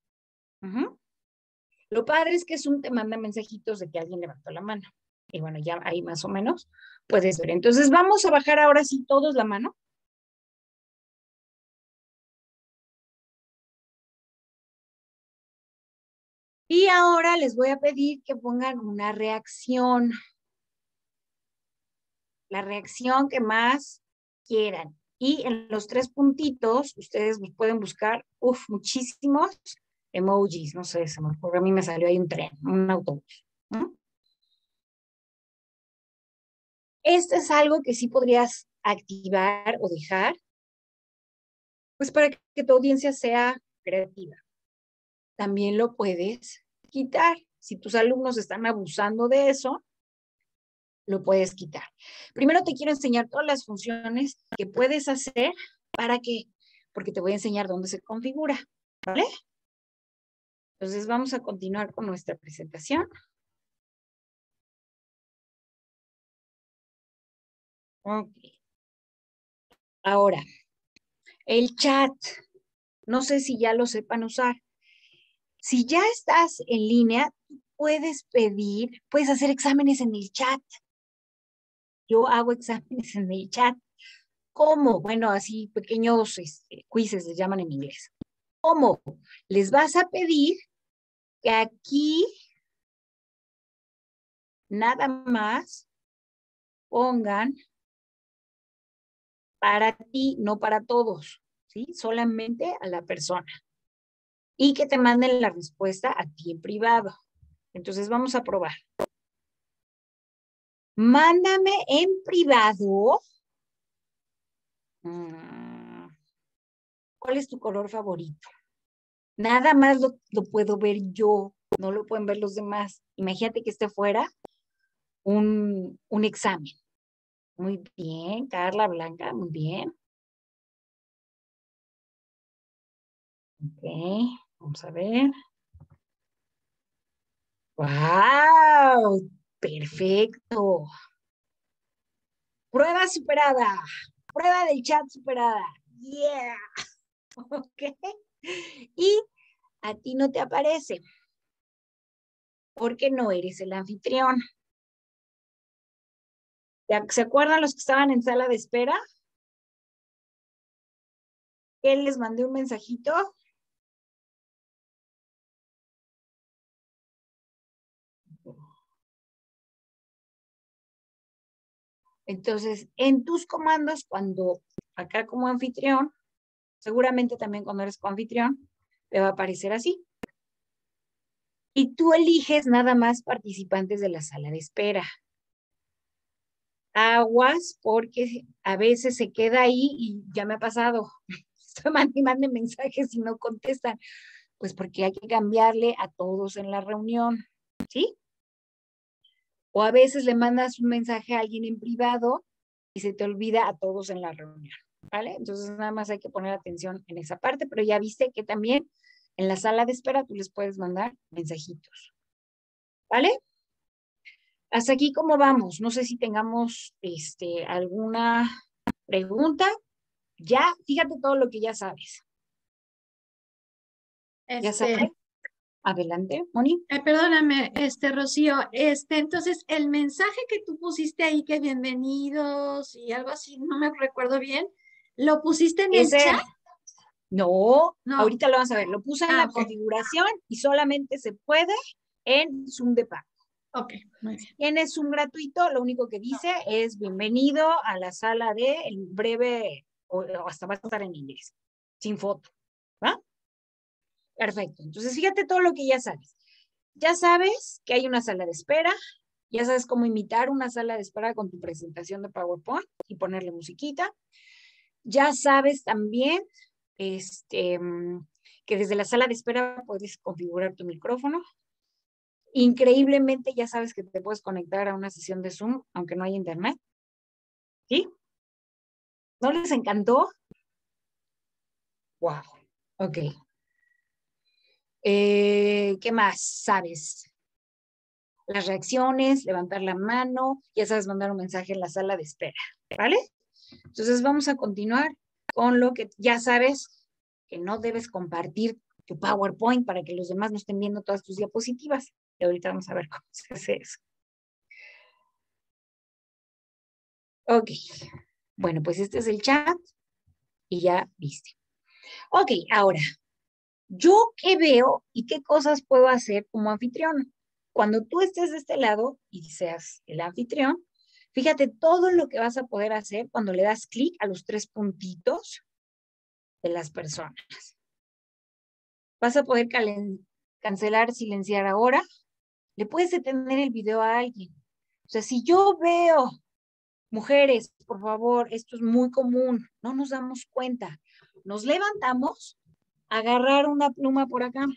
Lo padre es que Zoom te manda mensajitos de que alguien levantó la mano. Y bueno, ya ahí más o menos puedes ver. Entonces vamos a bajar ahora sí todos la mano. Y ahora les voy a pedir que pongan una reacción. La reacción que más quieran. Y en los tres puntitos, ustedes pueden buscar, uff, muchísimos emojis. No sé, se me a mí me salió ahí un tren, un autobús. Este es algo que sí podrías activar o dejar, pues para que tu audiencia sea creativa también lo puedes quitar. Si tus alumnos están abusando de eso, lo puedes quitar. Primero te quiero enseñar todas las funciones que puedes hacer para que, porque te voy a enseñar dónde se configura, ¿vale? Entonces vamos a continuar con nuestra presentación. Ok. Ahora, el chat. No sé si ya lo sepan usar. Si ya estás en línea, puedes pedir, puedes hacer exámenes en el chat. Yo hago exámenes en el chat. ¿Cómo? Bueno, así pequeños este, quizzes les llaman en inglés. ¿Cómo? Les vas a pedir que aquí nada más pongan para ti, no para todos, ¿sí? Solamente a la persona y que te manden la respuesta a ti en privado. Entonces vamos a probar. Mándame en privado. Mm, ¿Cuál es tu color favorito? Nada más lo, puedo ver yo, no lo pueden ver los demás. Imagínate que esté fuera un, un examen. Muy bien, Carla Blanca, muy bien. Ok. Vamos a ver. ¡Wow! Perfecto. Prueba superada. Prueba del chat superada. Yeah. Ok. Y a ti no te aparece. Porque no eres el anfitrión. ¿Se acuerdan los que estaban en sala de espera? Que les mandé un mensajito Entonces, en tus comandos, cuando acá como anfitrión, seguramente también cuando eres coanfitrión, te va a aparecer así. Y tú eliges nada más participantes de la sala de espera. Aguas, porque a veces se queda ahí y ya me ha pasado. Estoy mensajes y no contestan. Pues porque hay que cambiarle a todos en la reunión, ¿sí? O a veces le mandas un mensaje a alguien en privado y se te olvida a todos en la reunión, ¿vale? Entonces nada más hay que poner atención en esa parte, pero ya viste que también en la sala de espera tú les puedes mandar mensajitos, ¿vale? Hasta aquí, ¿cómo vamos? No sé si tengamos este, alguna pregunta. Ya, fíjate todo lo que ya sabes. ¿Ya sabes? Adelante, Moni. Eh, perdóname, este, Rocío, este, entonces el mensaje que tú pusiste ahí, que bienvenidos y algo así, no me recuerdo bien, ¿lo pusiste en el chat? No, ahorita lo vamos a ver, lo puse en ah, la configuración y solamente se puede en Zoom de pago. Ok, muy bien. Tienes Zoom gratuito, lo único que dice es bienvenido a la sala de el breve, o hasta va a estar en inglés, sin foto, ¿va? Perfecto. Entonces, fíjate todo lo que ya sabes. Ya sabes que hay una sala de espera, ya sabes cómo imitar una sala de espera con tu presentación de PowerPoint y ponerle musiquita. Ya sabes también este, que desde la sala de espera puedes configurar tu micrófono. Increíblemente ya sabes que te puedes conectar a una sesión de Zoom, aunque no haya internet. ¿Sí? ¿No les encantó? Wow. Ok. Eh, ¿Qué más sabes? Las reacciones, levantar la mano, ya sabes mandar un mensaje en la sala de espera, ¿vale? Entonces vamos a continuar con lo que ya sabes que no debes compartir tu PowerPoint para que los demás no estén viendo todas tus diapositivas. Y ahorita vamos a ver cómo se hace eso. Ok, bueno, pues este es el chat y ya viste. Ok, ahora yo qué veo y qué cosas puedo hacer como anfitrión. Cuando tú estés de este lado y seas el anfitrión, fíjate todo lo que vas a poder hacer cuando le das clic a los tres puntitos de las personas. Vas a poder cancelar, silenciar ahora. Le puedes detener el video a alguien. O sea, si yo veo, mujeres, por favor, esto es muy común, no nos damos cuenta. Nos levantamos agarrar una pluma por acá.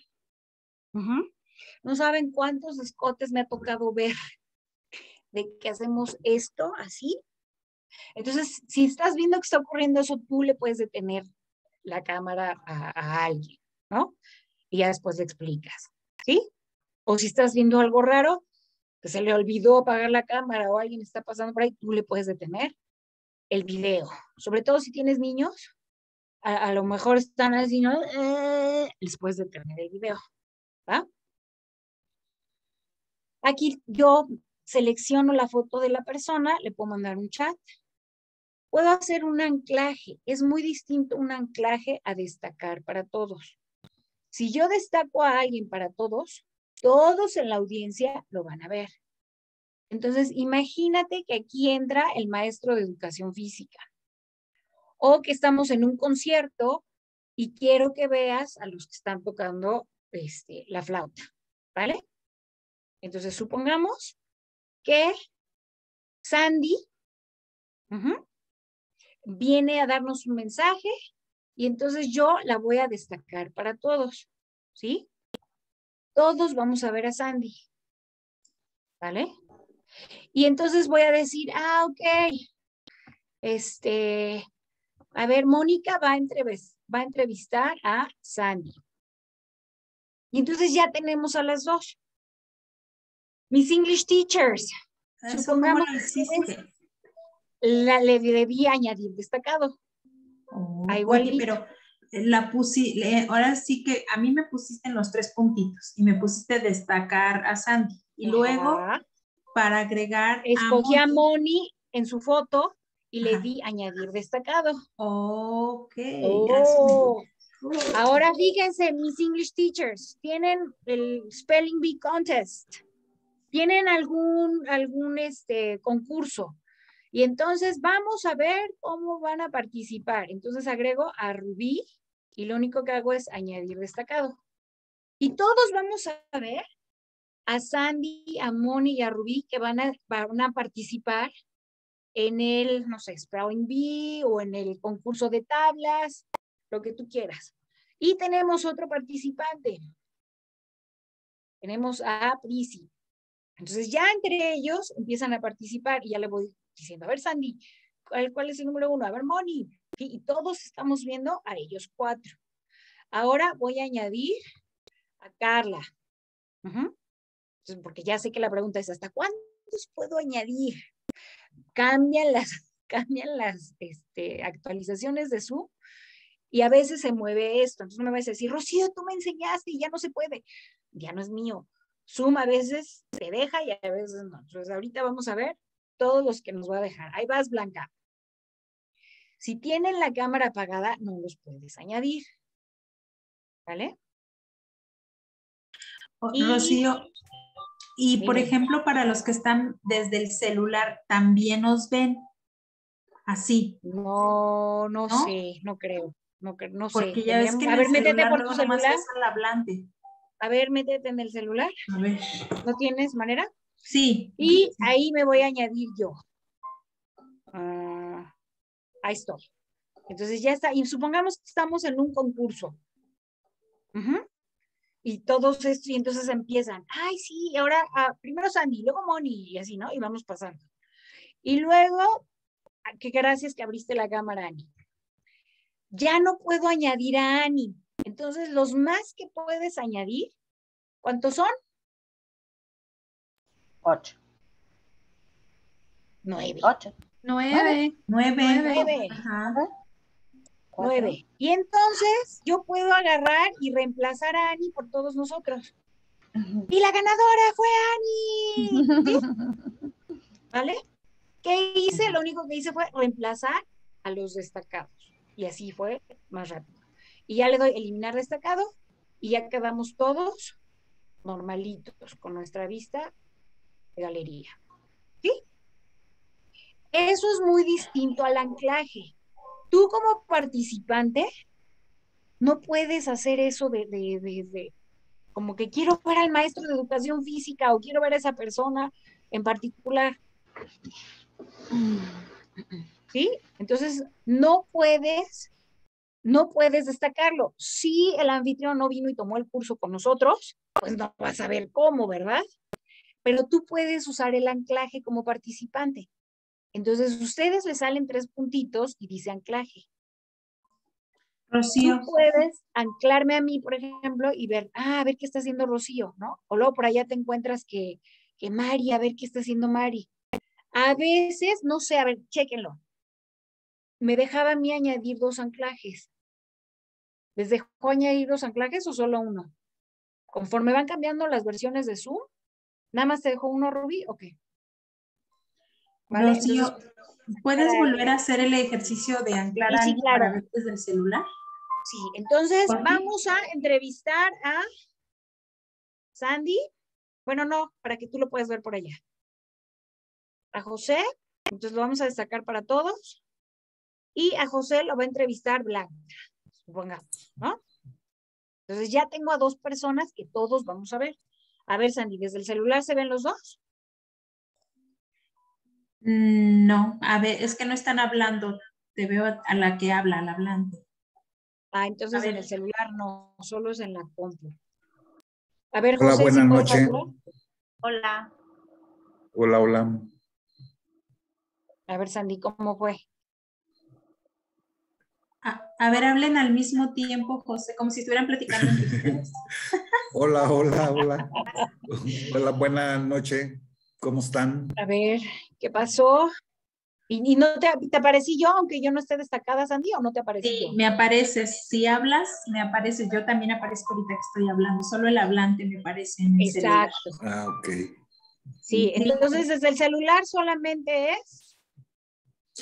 No saben cuántos escotes me ha tocado ver de que hacemos esto así. Entonces, si estás viendo que está ocurriendo eso, tú le puedes detener la cámara a, alguien, ¿no? Y ya después le explicas, ¿sí? O si estás viendo algo raro, que se le olvidó apagar la cámara o alguien está pasando por ahí, tú le puedes detener el video. Sobre todo si tienes niños, a, lo mejor están así, ¿no? Eh, les puedes detener el video, ¿va? Aquí yo selecciono la foto de la persona, le puedo mandar un chat. Puedo hacer un anclaje. Es muy distinto un anclaje a destacar para todos. Si yo destaco a alguien para todos, todos en la audiencia lo van a ver. Entonces, imagínate que aquí entra el maestro de educación física o que estamos en un concierto y quiero que veas a los que están tocando este, la flauta, ¿vale? Entonces, supongamos que Sandy viene a darnos un mensaje y entonces yo la voy a destacar para todos, ¿sí? Todos vamos a ver a Sandy, ¿vale? Y entonces voy a decir, ah, ok, este, a ver, Mónica va a, va a entrevistar a Sandy. Y entonces ya tenemos a las dos. Mis English teachers. Supongamos la, le debí añadir destacado. Oh, pero la puse, ahora sí que a mí me pusiste en los tres puntitos y me pusiste destacar a Sandy. Y luego, para agregar. Escogí a Moni en su foto y le di añadir destacado. Ok. Oh. Ahora fíjense, mis English teachers, tienen el Spelling Bee Contest. Tienen algún, algún este, concurso. Y entonces vamos a ver cómo van a participar. Entonces agrego a Rubí y lo único que hago es añadir destacado. Y todos vamos a ver a Sandy, a Moni y a Rubí que van a, van a participar en el, no sé, Sprawling Bee o en el concurso de tablas, lo que tú quieras. Y tenemos otro participante. Tenemos a Prisi. Entonces ya entre ellos empiezan a participar y ya le voy diciendo, a ver Sandy, ¿cuál, es el número uno? A ver Moni. Y todos estamos viendo a ellos cuatro. Ahora voy a añadir a Carla. porque ya sé que la pregunta es, ¿hasta cuántos puedo añadir? Cambian las, cambian las este, actualizaciones de Zoom y a veces se mueve esto. Entonces no me vas a decir, Rocío, tú me enseñaste y ya no se puede. Ya no es mío. Zoom a veces te deja y a veces no. Entonces ahorita vamos a ver todos los que nos va a dejar. Ahí vas, Blanca. Si tienen la cámara apagada, no los puedes añadir. ¿Vale? Rocío, y por ejemplo, para los que están desde el celular, ¿también nos ven así? No, no, sé, no creo. No, no Porque sé. ya ves que a ver, métete por tu celular. hablante. A ver, métete en el celular. A ver. ¿No tienes manera? Sí. Y ahí me voy a añadir yo. Ah, ahí estoy. Entonces ya está. Y supongamos que estamos en un concurso y todos estos, y entonces empiezan, ay, sí, ahora ah, primero Sandy, luego Moni, y así, ¿no? Y vamos pasando. Y luego, ah, que gracias que abriste la cámara, Ani. Ya no puedo añadir a Ani. Entonces, los más que puedes añadir, ¿cuántos son? Ocho. Nueve. Ocho. Nueve. Nueve. Nueve. Ajá. Nueve. Y entonces yo puedo agarrar y reemplazar a Ani por todos nosotros. Y la ganadora fue Ani. ¿Vale? ¿Qué hice? Lo único que hice fue reemplazar a los destacados. Y así fue más rápido. Y ya le doy eliminar destacado y ya quedamos todos normalitos con nuestra vista de galería. ¿Sí? Eso es muy distinto al anclaje tú como participante no puedes hacer eso de, de, como que quiero ver al maestro de educación física o quiero ver a esa persona en particular. ¿Sí? Entonces, no puedes, no puedes destacarlo. Si el anfitrión no vino y tomó el curso con nosotros, pues no vas a ver cómo, ¿verdad? Pero tú puedes usar el anclaje como participante. Entonces, ustedes le salen tres puntitos y dice anclaje. Rocío. Tú puedes anclarme a mí, por ejemplo, y ver, ah, a ver qué está haciendo Rocío, ¿no? O luego por allá te encuentras que, que Mari, a ver qué está haciendo Mari. A veces, no sé, a ver, chéquenlo. Me dejaba a mí añadir dos anclajes. ¿Les dejó añadir dos anclajes o solo uno? Conforme van cambiando las versiones de Zoom, ¿nada más te dejó uno, Rubí? Ok. Rocío, ¿puedes volver a hacer el ejercicio de anclar sí, claro. desde el celular? Sí, entonces vamos a entrevistar a Sandy. Bueno, no, para que tú lo puedas ver por allá. A José, entonces lo vamos a destacar para todos. Y a José lo va a entrevistar Blanca, supongamos, ¿no? Entonces ya tengo a dos personas que todos vamos a ver. A ver, Sandy, ¿desde el celular se ven los dos? No, a ver, es que no están hablando. Te veo a la que habla, al hablante. Ah, entonces en el celular no, solo es en la compu. A ver, hola, buenas noches. Hola. Hola, hola. A ver, Sandy, ¿cómo fue? A, ver, hablen al mismo tiempo, José, como si estuvieran platicando hola, hola, hola. Hola, buenas noches. ¿Cómo están? A ver, ¿qué pasó? ¿Y, no te, te, aparecí yo, aunque yo no esté destacada, Sandy, o no te aparecí sí, me apareces. Si hablas, me apareces. Yo también aparezco ahorita que estoy hablando. Solo el hablante me aparece en el Exacto. Ah, ok. Sí, entonces desde el celular solamente es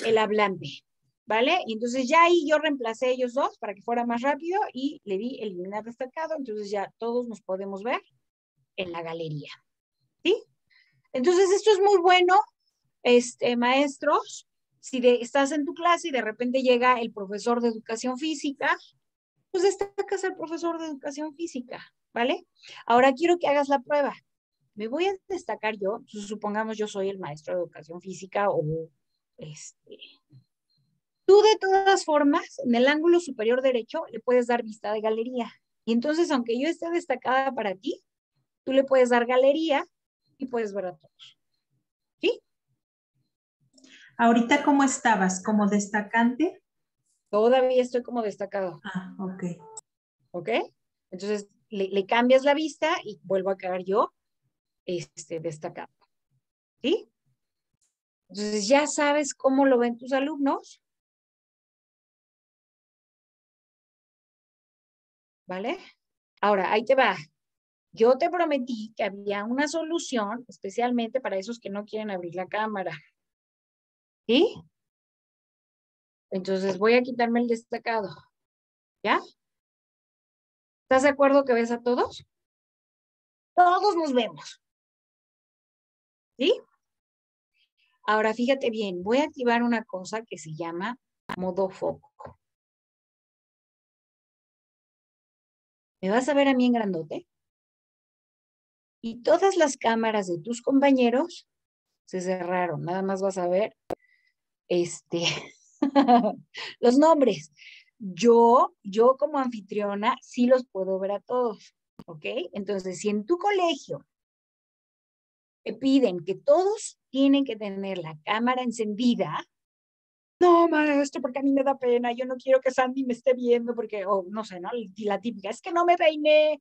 el hablante, ¿vale? Y entonces ya ahí yo reemplacé ellos dos para que fuera más rápido y le di eliminar destacado. Entonces ya todos nos podemos ver en la galería. ¿Sí? Entonces, esto es muy bueno este, maestros, si estás en tu clase y de repente llega el profesor de educación física, pues destacas al profesor de educación física, ¿vale? Ahora quiero que hagas la prueba. Me voy a destacar yo, supongamos yo soy el maestro de educación física o este. Tú de todas formas, en el ángulo superior derecho le puedes dar vista de galería. Y entonces, aunque yo esté destacada para ti, tú le puedes dar galería y puedes ver a todos. ¿Sí? Ahorita, ¿cómo estabas? ¿Como destacante? Todavía estoy como destacado. Ah, ok. ¿Ok? Entonces, le, cambias la vista y vuelvo a quedar yo este, destacado. ¿Sí? Entonces, ya sabes cómo lo ven tus alumnos. ¿Vale? Ahora, ahí te va. Yo te prometí que había una solución especialmente para esos que no quieren abrir la cámara. ¿Sí? Entonces voy a quitarme el destacado. ¿Ya? ¿Estás de acuerdo que ves a todos? Todos nos vemos. ¿Sí? Ahora fíjate bien, voy a activar una cosa que se llama modo foco. ¿Me vas a ver a mí en grandote? Y todas las cámaras de tus compañeros se cerraron. Nada más vas a ver este, los nombres. Yo, yo como anfitriona, sí los puedo ver a todos, ¿ok? Entonces, si en tu colegio te piden que todos tienen que tener la cámara encendida, no, maestro, porque a mí me da pena, yo no quiero que Sandy me esté viendo porque, o no sé, ¿no? La típica, es que no me peiné,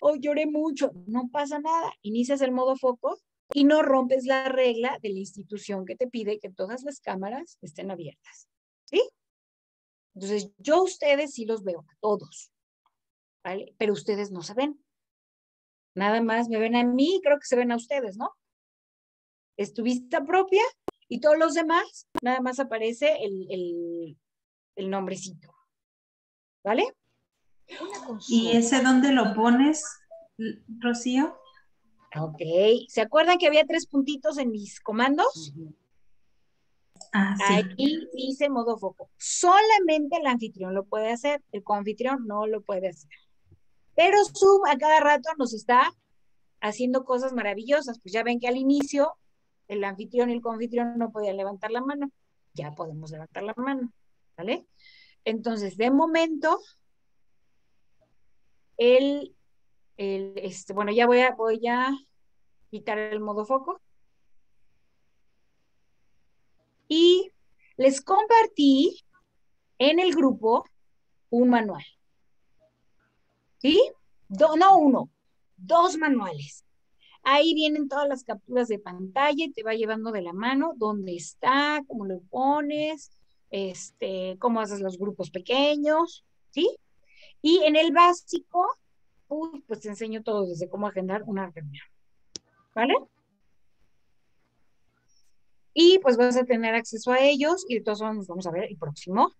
o lloré mucho, no pasa nada, inicias el modo foco y no rompes la regla de la institución que te pide que todas las cámaras estén abiertas, ¿sí? Entonces, yo ustedes sí los veo, a todos, ¿vale? Pero ustedes no se ven. Nada más me ven a mí, creo que se ven a ustedes, ¿no? Es tu vista propia y todos los demás, nada más aparece el, el, nombrecito. ¿Vale? ¿Y ese dónde lo pones, Rocío? Ok. ¿Se acuerdan que había tres puntitos en mis comandos? Ah, sí. Aquí dice modo foco. Solamente el anfitrión lo puede hacer, el coanfitrión no lo puede hacer. Pero Zoom a cada rato nos está haciendo cosas maravillosas. Pues ya ven que al inicio el anfitrión y el confitrión no podían levantar la mano. Ya podemos levantar la mano, ¿vale? Entonces, de momento, el, el este, bueno, ya voy a, voy a quitar el modo foco. Y les compartí en el grupo un manual. ¿Sí? no uno, dos manuales. Ahí vienen todas las capturas de pantalla te va llevando de la mano dónde está, cómo lo pones, este, cómo haces los grupos pequeños, ¿sí? Y en el básico, pues te enseño todo desde cómo agendar una reunión, ¿vale? Y pues vas a tener acceso a ellos y de todos vamos a ver el próximo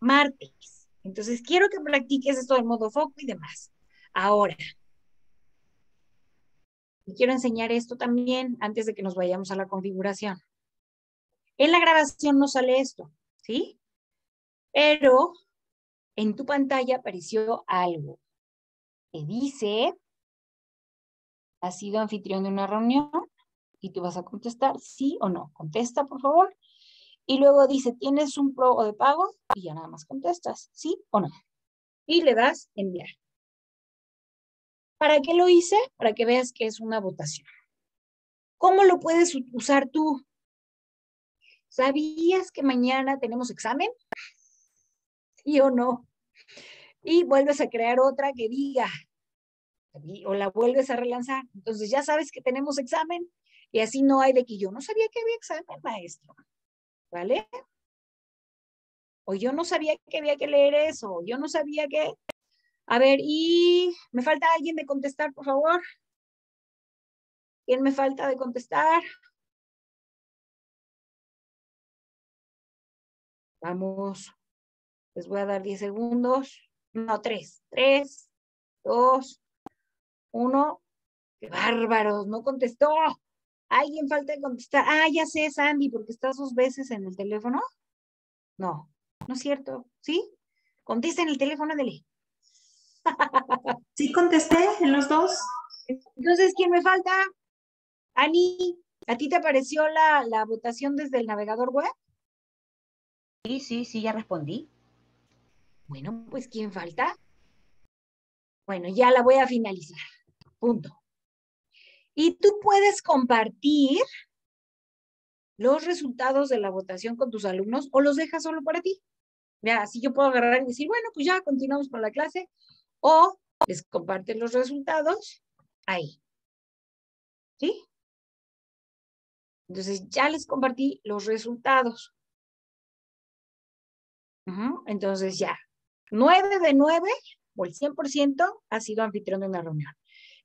martes. Entonces quiero que practiques esto del modo foco y demás. Ahora, quiero enseñar esto también antes de que nos vayamos a la configuración. En la grabación no sale esto, ¿sí? Pero en tu pantalla apareció algo que dice, ¿has sido anfitrión de una reunión? Y tú vas a contestar sí o no. Contesta, por favor. Y luego dice, ¿tienes un pro de pago? Y ya nada más contestas, sí o no. Y le das enviar. ¿Para qué lo hice? Para que veas que es una votación. ¿Cómo lo puedes usar tú? ¿Sabías que mañana tenemos examen? ¿Sí o no? Y vuelves a crear otra que diga, o la vuelves a relanzar. Entonces ya sabes que tenemos examen y así no hay de que yo no sabía que había examen, maestro. ¿Vale? O yo no sabía que había que leer eso, yo no sabía que a ver, y me falta alguien de contestar, por favor. ¿Quién me falta de contestar? Vamos. Les voy a dar 10 segundos. No, 3. 3, 2, 1. ¡Qué bárbaros! No contestó. ¿Alguien falta de contestar? Ah, ya sé, Sandy, porque estás dos veces en el teléfono. No, no es cierto. ¿Sí? Contesta en el teléfono, dele. Sí, contesté en los dos. Entonces, ¿quién me falta? Ani, ¿a ti te apareció la, la votación desde el navegador web? Sí, sí, sí, ya respondí. Bueno, pues ¿quién falta? Bueno, ya la voy a finalizar. Punto. Y tú puedes compartir los resultados de la votación con tus alumnos o los dejas solo para ti. Ya, así yo puedo agarrar y decir, bueno, pues ya continuamos con la clase o les comparten los resultados ahí. ¿Sí? Entonces ya les compartí los resultados. Entonces ya, nueve de nueve o el 100% ha sido anfitrión de una reunión.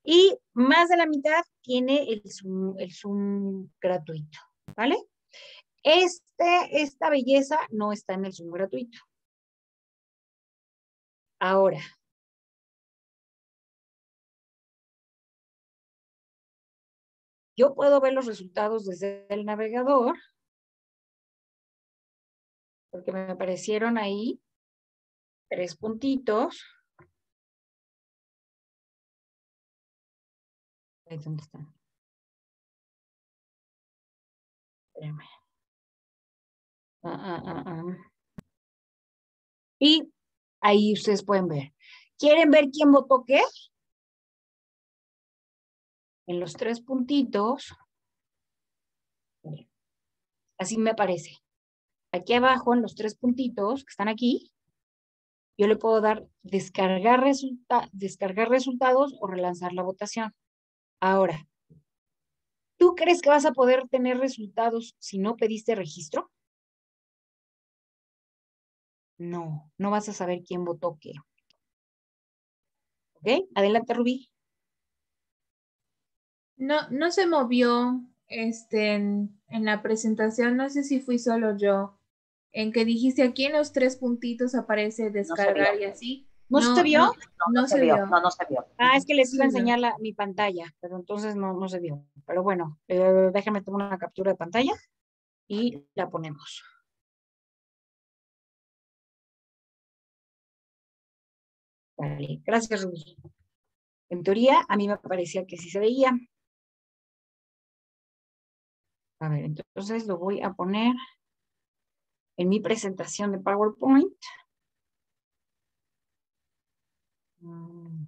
Y más de la mitad tiene el Zoom, el Zoom gratuito, ¿vale? Este, esta belleza no está en el Zoom gratuito. Ahora, yo puedo ver los resultados desde el navegador, porque me aparecieron ahí tres puntitos. ¿Dónde están? Espérame. Ah, ah, ah, y ahí ustedes pueden ver. ¿Quieren ver quién votó qué? En los tres puntitos. Así me aparece. Aquí abajo, en los tres puntitos que están aquí, yo le puedo dar descargar, descargar resultados o relanzar la votación. Ahora, ¿tú crees que vas a poder tener resultados si no pediste registro? No, no vas a saber quién votó qué. ¿Ok? Adelante, Rubí. No, no se movió este, en, en la presentación, no sé si fui solo yo en que dijiste aquí en los tres puntitos aparece descargar y así. ¿No, se vio? No, se, vio. No, no se vio. Ah, es que les iba a enseñar la, mi pantalla, pero entonces no, no se vio. Pero bueno, eh, déjame tomar una captura de pantalla y la ponemos. Vale, gracias, Rubí. En teoría, a mí me parecía que sí se veía. A ver, entonces lo voy a poner en mi presentación de PowerPoint. Mm.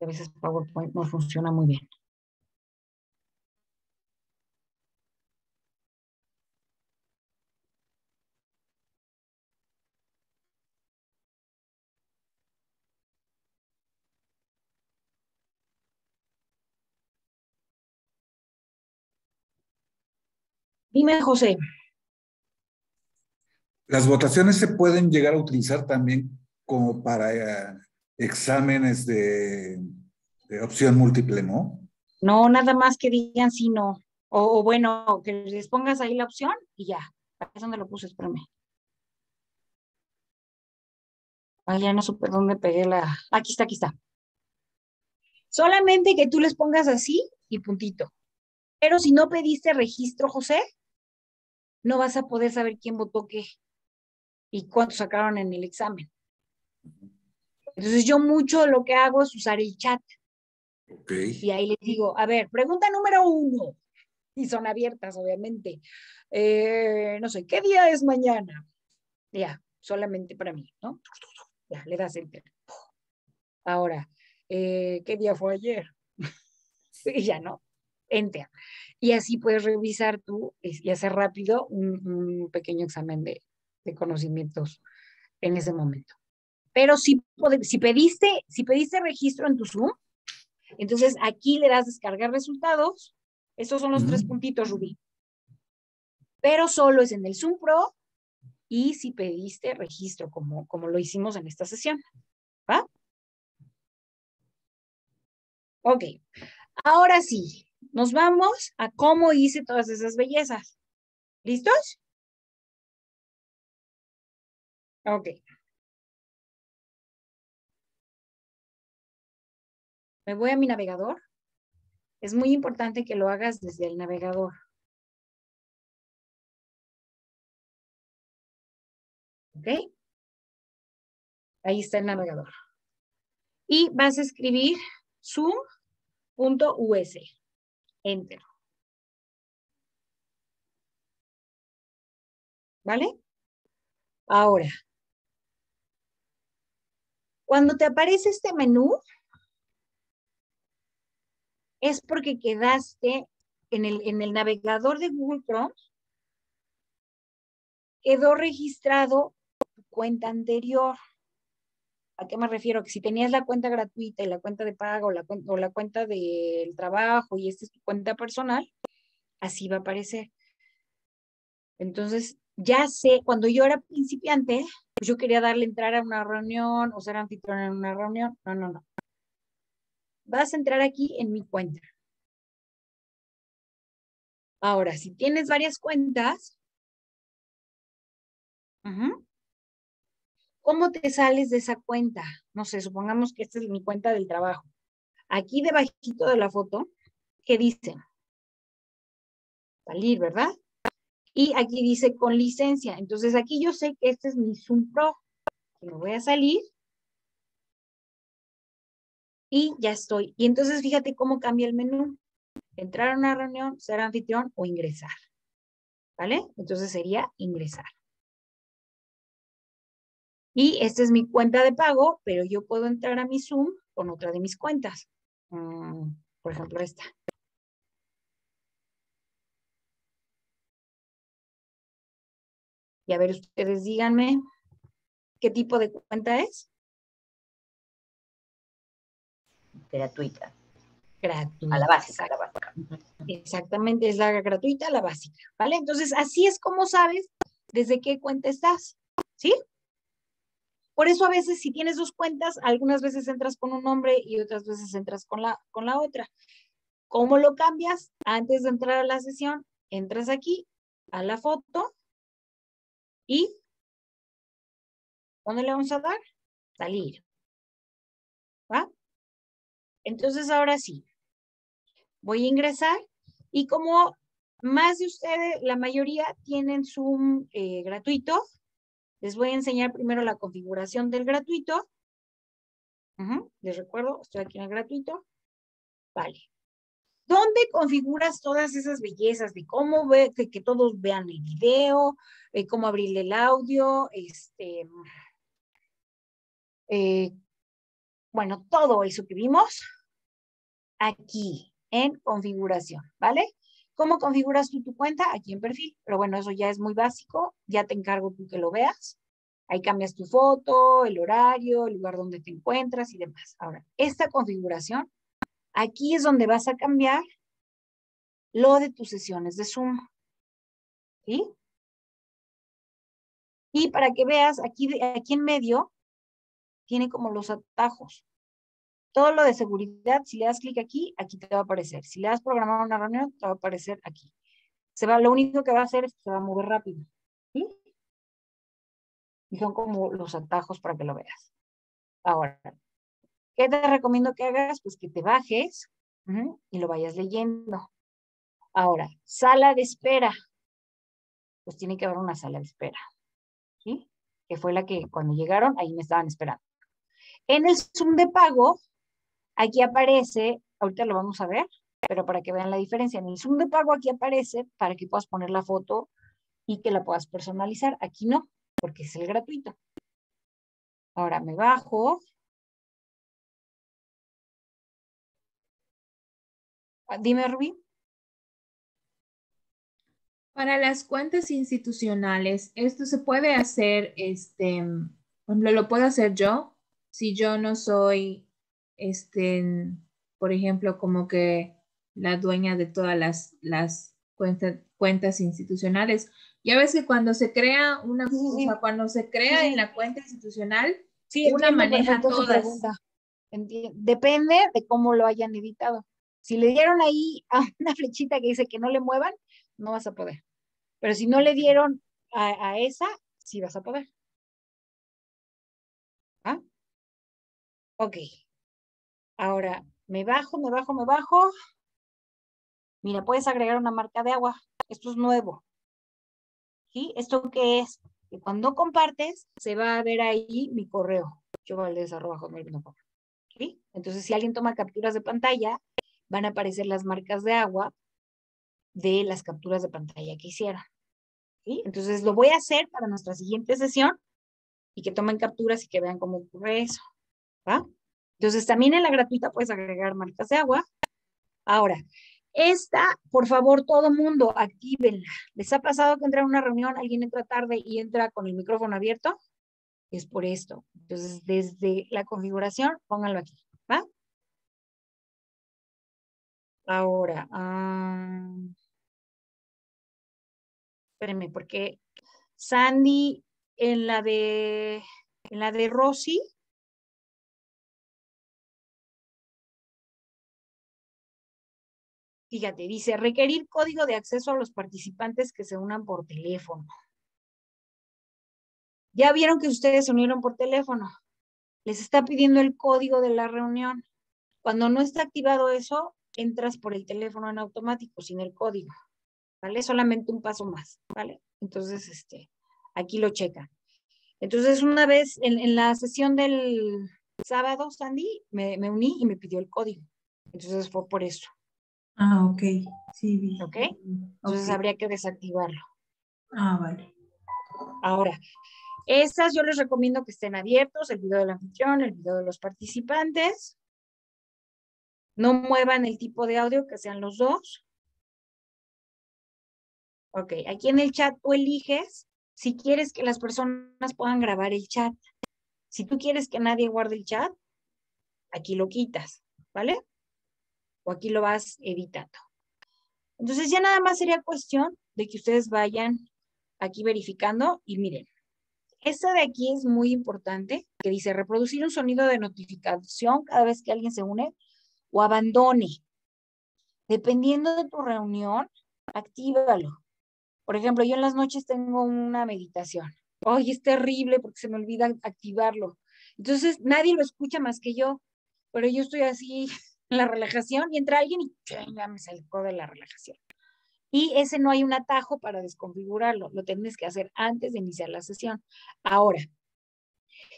A veces PowerPoint no funciona muy bien. Dime, José. Las votaciones se pueden llegar a utilizar también como para eh, exámenes de, opción múltiple, ¿no? No, nada más que digan sí, no. O, bueno, que les pongas ahí la opción y ya. Es donde lo puse, espérame. Ah, ya no supe dónde pegué la... Aquí está, aquí está. Solamente que tú les pongas así y puntito. Pero si no pediste registro, José, no vas a poder saber quién votó qué y cuánto sacaron en el examen. Entonces yo mucho lo que hago es usar el chat. Y ahí les digo, a ver, pregunta número uno. Y son abiertas, obviamente. Eh, no sé, ¿qué día es mañana? Ya, solamente para mí, ¿no? Ya, le das enter. Ahora, eh, ¿qué día fue ayer? y ya no, enter y así puedes revisar tú y hacer rápido un, pequeño examen de, conocimientos en ese momento. Pero si, si, pediste, si pediste registro en tu Zoom, entonces aquí le das descargar resultados. Estos son los tres puntitos, Rubí. Pero solo es en el Zoom Pro y si pediste registro, como, como lo hicimos en esta sesión. ¿Va? Ok. Ahora sí, nos vamos a cómo hice todas esas bellezas. ¿Listos? Ok. Me voy a mi navegador. Es muy importante que lo hagas desde el navegador. ¿Ok? Ahí está el navegador. Y vas a escribir zoom.us. Enter. ¿Vale? Ahora, cuando te aparece este menú, es porque quedaste en el, en el navegador de Google Chrome, quedó registrado tu cuenta anterior. ¿A qué me refiero? Que si tenías la cuenta gratuita y la cuenta de pago la, o la cuenta del trabajo y esta es tu cuenta personal, así va a aparecer. Entonces, ya sé, cuando yo era principiante, pues yo quería darle entrar a una reunión o ser anfitrión en una reunión. No, no, no. Vas a entrar aquí en mi cuenta. Ahora, si tienes varias cuentas, ¿cómo te sales de esa cuenta? No sé, supongamos que esta es mi cuenta del trabajo. Aquí debajito de la foto, ¿qué dice? Salir, ¿verdad? Y aquí dice con licencia. Entonces aquí yo sé que este es mi Zoom Pro. Me voy a salir. Y ya estoy. Y entonces fíjate cómo cambia el menú. Entrar a una reunión, ser anfitrión o ingresar. ¿Vale? Entonces sería ingresar. Y esta es mi cuenta de pago, pero yo puedo entrar a mi Zoom con otra de mis cuentas. Mm, por ejemplo, esta. Y a ver, ustedes díganme qué tipo de cuenta es. Gratuita. Gratuita. A la básica, a la básica. Exactamente, es la gratuita, la básica, ¿vale? Entonces, así es como sabes desde qué cuenta estás, ¿sí? Por eso a veces si tienes dos cuentas, algunas veces entras con un nombre y otras veces entras con la, con la otra. ¿Cómo lo cambias? Antes de entrar a la sesión, entras aquí a la foto ¿Y dónde le vamos a dar? Salir. ¿Va? Entonces ahora sí, voy a ingresar y como más de ustedes, la mayoría tienen Zoom eh, gratuito, les voy a enseñar primero la configuración del gratuito. Les recuerdo, estoy aquí en el gratuito. Vale. ¿Dónde configuras todas esas bellezas de cómo ve, que, todos vean el video, eh, cómo abrir el audio, este, eh, bueno, todo eso que vimos aquí en configuración, ¿vale? ¿Cómo configuras tú tu cuenta? Aquí en perfil, pero bueno, eso ya es muy básico, ya te encargo tú que lo veas. Ahí cambias tu foto, el horario, el lugar donde te encuentras y demás. Ahora, esta configuración Aquí es donde vas a cambiar lo de tus sesiones de Zoom. ¿Sí? Y para que veas, aquí, aquí en medio tiene como los atajos. Todo lo de seguridad, si le das clic aquí, aquí te va a aparecer. Si le das programar una reunión, te va a aparecer aquí. Se va, lo único que va a hacer es que se va a mover rápido. Y son como los atajos para que lo veas. Ahora, ¿Qué te recomiendo que hagas? Pues que te bajes y lo vayas leyendo. Ahora, sala de espera. Pues tiene que haber una sala de espera. ¿Sí? Que fue la que cuando llegaron, ahí me estaban esperando. En el Zoom de pago, aquí aparece, ahorita lo vamos a ver, pero para que vean la diferencia, en el Zoom de pago aquí aparece para que puedas poner la foto y que la puedas personalizar. Aquí no, porque es el gratuito. Ahora me bajo, Ah, dime, Rubí. Para las cuentas institucionales, esto se puede hacer, este, lo puedo hacer yo, si yo no soy, este, por ejemplo, como que la dueña de todas las, las cuentas institucionales. Ya ves que cuando se crea una, cuando se crea en la cuenta institucional, una maneja todas. Depende de cómo lo hayan editado. Si le dieron ahí a una flechita que dice que no le muevan, no vas a poder. Pero si no le dieron a, esa, sí vas a poder. ¿Ah? Ok. Ahora, Me bajo, me bajo, me bajo. Mira, puedes agregar una marca de agua. Esto es nuevo. ¿Sí? ¿Esto qué es? Que cuando compartes, se va a ver ahí mi correo. Yo ¿Sí? Entonces, si alguien toma capturas de pantalla, van a aparecer las marcas de agua de las capturas de pantalla que hicieron. ¿Sí? Entonces, lo voy a hacer para nuestra siguiente sesión y que tomen capturas y que vean cómo ocurre eso. ¿Va? Entonces, también en la gratuita puedes agregar marcas de agua. Ahora, esta, por favor, todo mundo, actívenla. ¿Les ha pasado que entra a una reunión, alguien entra tarde y entra con el micrófono abierto? Es por esto. Entonces, desde la configuración, pónganlo aquí, ¿va? Ahora, um, espérenme, porque Sandy en la de, en la de Rosy, Fíjate, dice, requerir código de acceso a los participantes que se unan por teléfono. Ya vieron que ustedes se unieron por teléfono. Les está pidiendo el código de la reunión. Cuando no está activado eso, entras por el teléfono en automático, sin el código. ¿Vale? Solamente un paso más, ¿vale? Entonces, este, aquí lo checan. Entonces, una vez en, la sesión del sábado, Sandy, me, me uní y me pidió el código. Entonces fue por eso. Ah, ok. Sí, ¿Ok? Entonces habría que desactivarlo. Ah, vale. Ahora, estas yo les recomiendo que estén abiertos, el video de la anfitrión, el video de los participantes. No muevan el tipo de audio, que sean los dos. Ok, aquí en el chat tú eliges si quieres que las personas puedan grabar el chat. Si tú quieres que nadie guarde el chat, aquí lo quitas, ¿vale? O aquí lo vas editando. Entonces ya nada más sería cuestión de que ustedes vayan aquí verificando y miren, esta de aquí es muy importante, que dice reproducir un sonido de notificación cada vez que alguien se une o abandone. Dependiendo de tu reunión, actívalo. Por ejemplo, yo en las noches tengo una meditación. Ay, es terrible porque se me olvida activarlo. Entonces, nadie lo escucha más que yo, pero yo estoy así la relajación y entra alguien y ya me salió de la relajación. Y ese no hay un atajo para desconfigurarlo, lo tienes que hacer antes de iniciar la sesión. Ahora,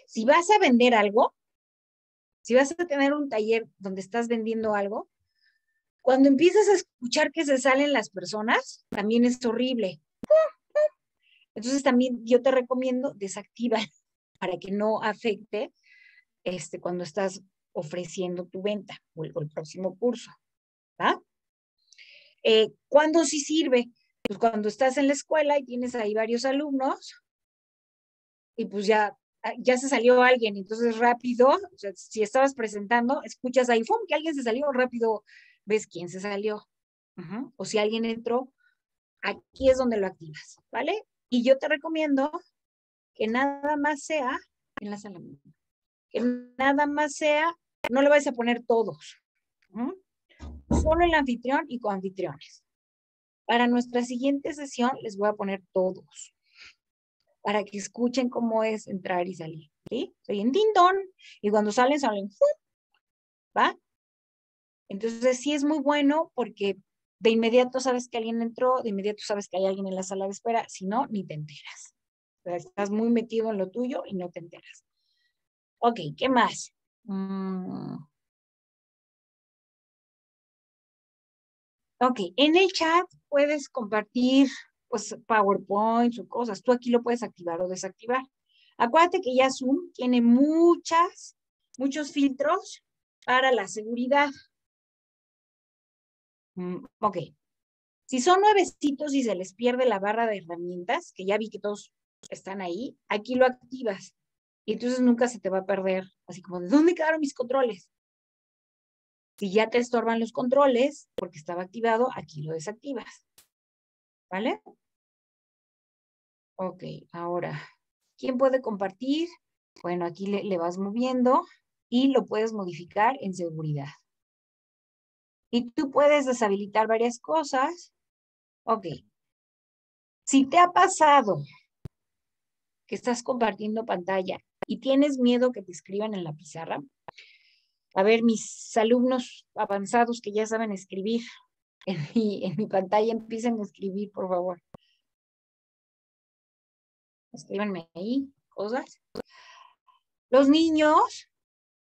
si vas a vender algo, si vas a tener un taller donde estás vendiendo algo, cuando empiezas a escuchar que se salen las personas, también es horrible. Entonces también yo te recomiendo desactiva para que no afecte este, cuando estás ofreciendo tu venta o el, próximo curso. ¿va? Eh, ¿Cuándo sí sirve? Pues cuando estás en la escuela y tienes ahí varios alumnos y pues ya, ah, ya se salió alguien, entonces rápido, si estabas presentando, escuchas ahí, ¡fum! que alguien se salió, rápido ves quién se salió. O si alguien entró, aquí es donde lo activas, ¿vale? Y yo te recomiendo que nada más sea en la sala que nada más sea no le vais a poner todos. Solo el anfitrión y coanfitriones. Para nuestra siguiente sesión les voy a poner todos. Para que escuchen cómo es entrar y salir. ¿Sí? Soy en dindón y cuando salen, salen. ¿Va? Entonces sí es muy bueno porque de inmediato sabes que alguien entró, de inmediato sabes que hay alguien en la sala de espera, si no, ni te enteras. estás muy metido en lo tuyo y no te enteras. Ok, ¿qué más? Mm. Ok, en el chat puedes compartir pues PowerPoint o cosas. Tú aquí lo puedes activar o desactivar. Acuérdate que ya Zoom tiene muchas, muchos filtros para la seguridad. Mm, ok. Si son nuevecitos y se les pierde la barra de herramientas, que ya vi que todos están ahí, aquí lo activas. Y entonces nunca se te va a perder, así como, ¿de dónde quedaron mis controles? Si ya te estorban los controles, porque estaba activado, aquí lo desactivas. ¿Vale? Ok, ahora, ¿quién puede compartir? Bueno, aquí le, le vas moviendo y lo puedes modificar en seguridad. Y tú puedes deshabilitar varias cosas. Ok. Si te ha pasado que estás compartiendo pantalla y tienes miedo que te escriban en la pizarra, A ver, mis alumnos avanzados que ya saben escribir en mi, pantalla, empiecen a escribir, por favor. Escríbanme ahí cosas. Los niños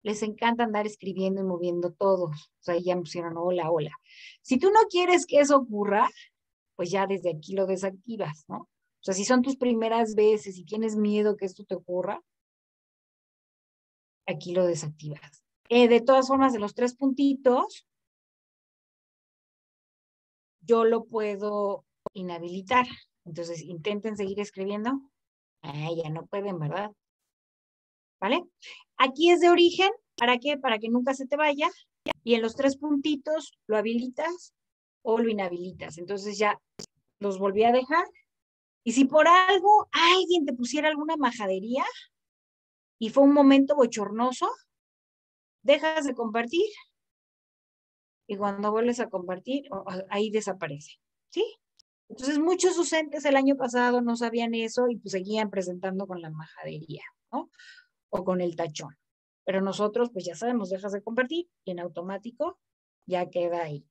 les encanta andar escribiendo y moviendo todos. O sea, ya pusieron hola, hola. Si tú no quieres que eso ocurra, pues ya desde aquí lo desactivas, ¿no? O sea, si son tus primeras veces y tienes miedo que esto te ocurra, aquí lo desactivas. Eh, de todas formas, de los tres puntitos, yo lo puedo inhabilitar. Entonces, intenten seguir escribiendo. Ah, ya no pueden, ¿verdad? ¿Vale? Aquí es de origen, ¿para qué? Para que nunca se te vaya. Y en los tres puntitos lo habilitas o lo inhabilitas. Entonces ya los volví a dejar. Y si por algo alguien te pusiera alguna majadería y fue un momento bochornoso, dejas de compartir y cuando vuelves a compartir, ahí desaparece. ¿Sí? Entonces muchos docentes el año pasado no sabían eso y pues seguían presentando con la majadería, ¿no? o con el tachón. Pero nosotros, pues ya sabemos, dejas de compartir y en automático ya queda ahí.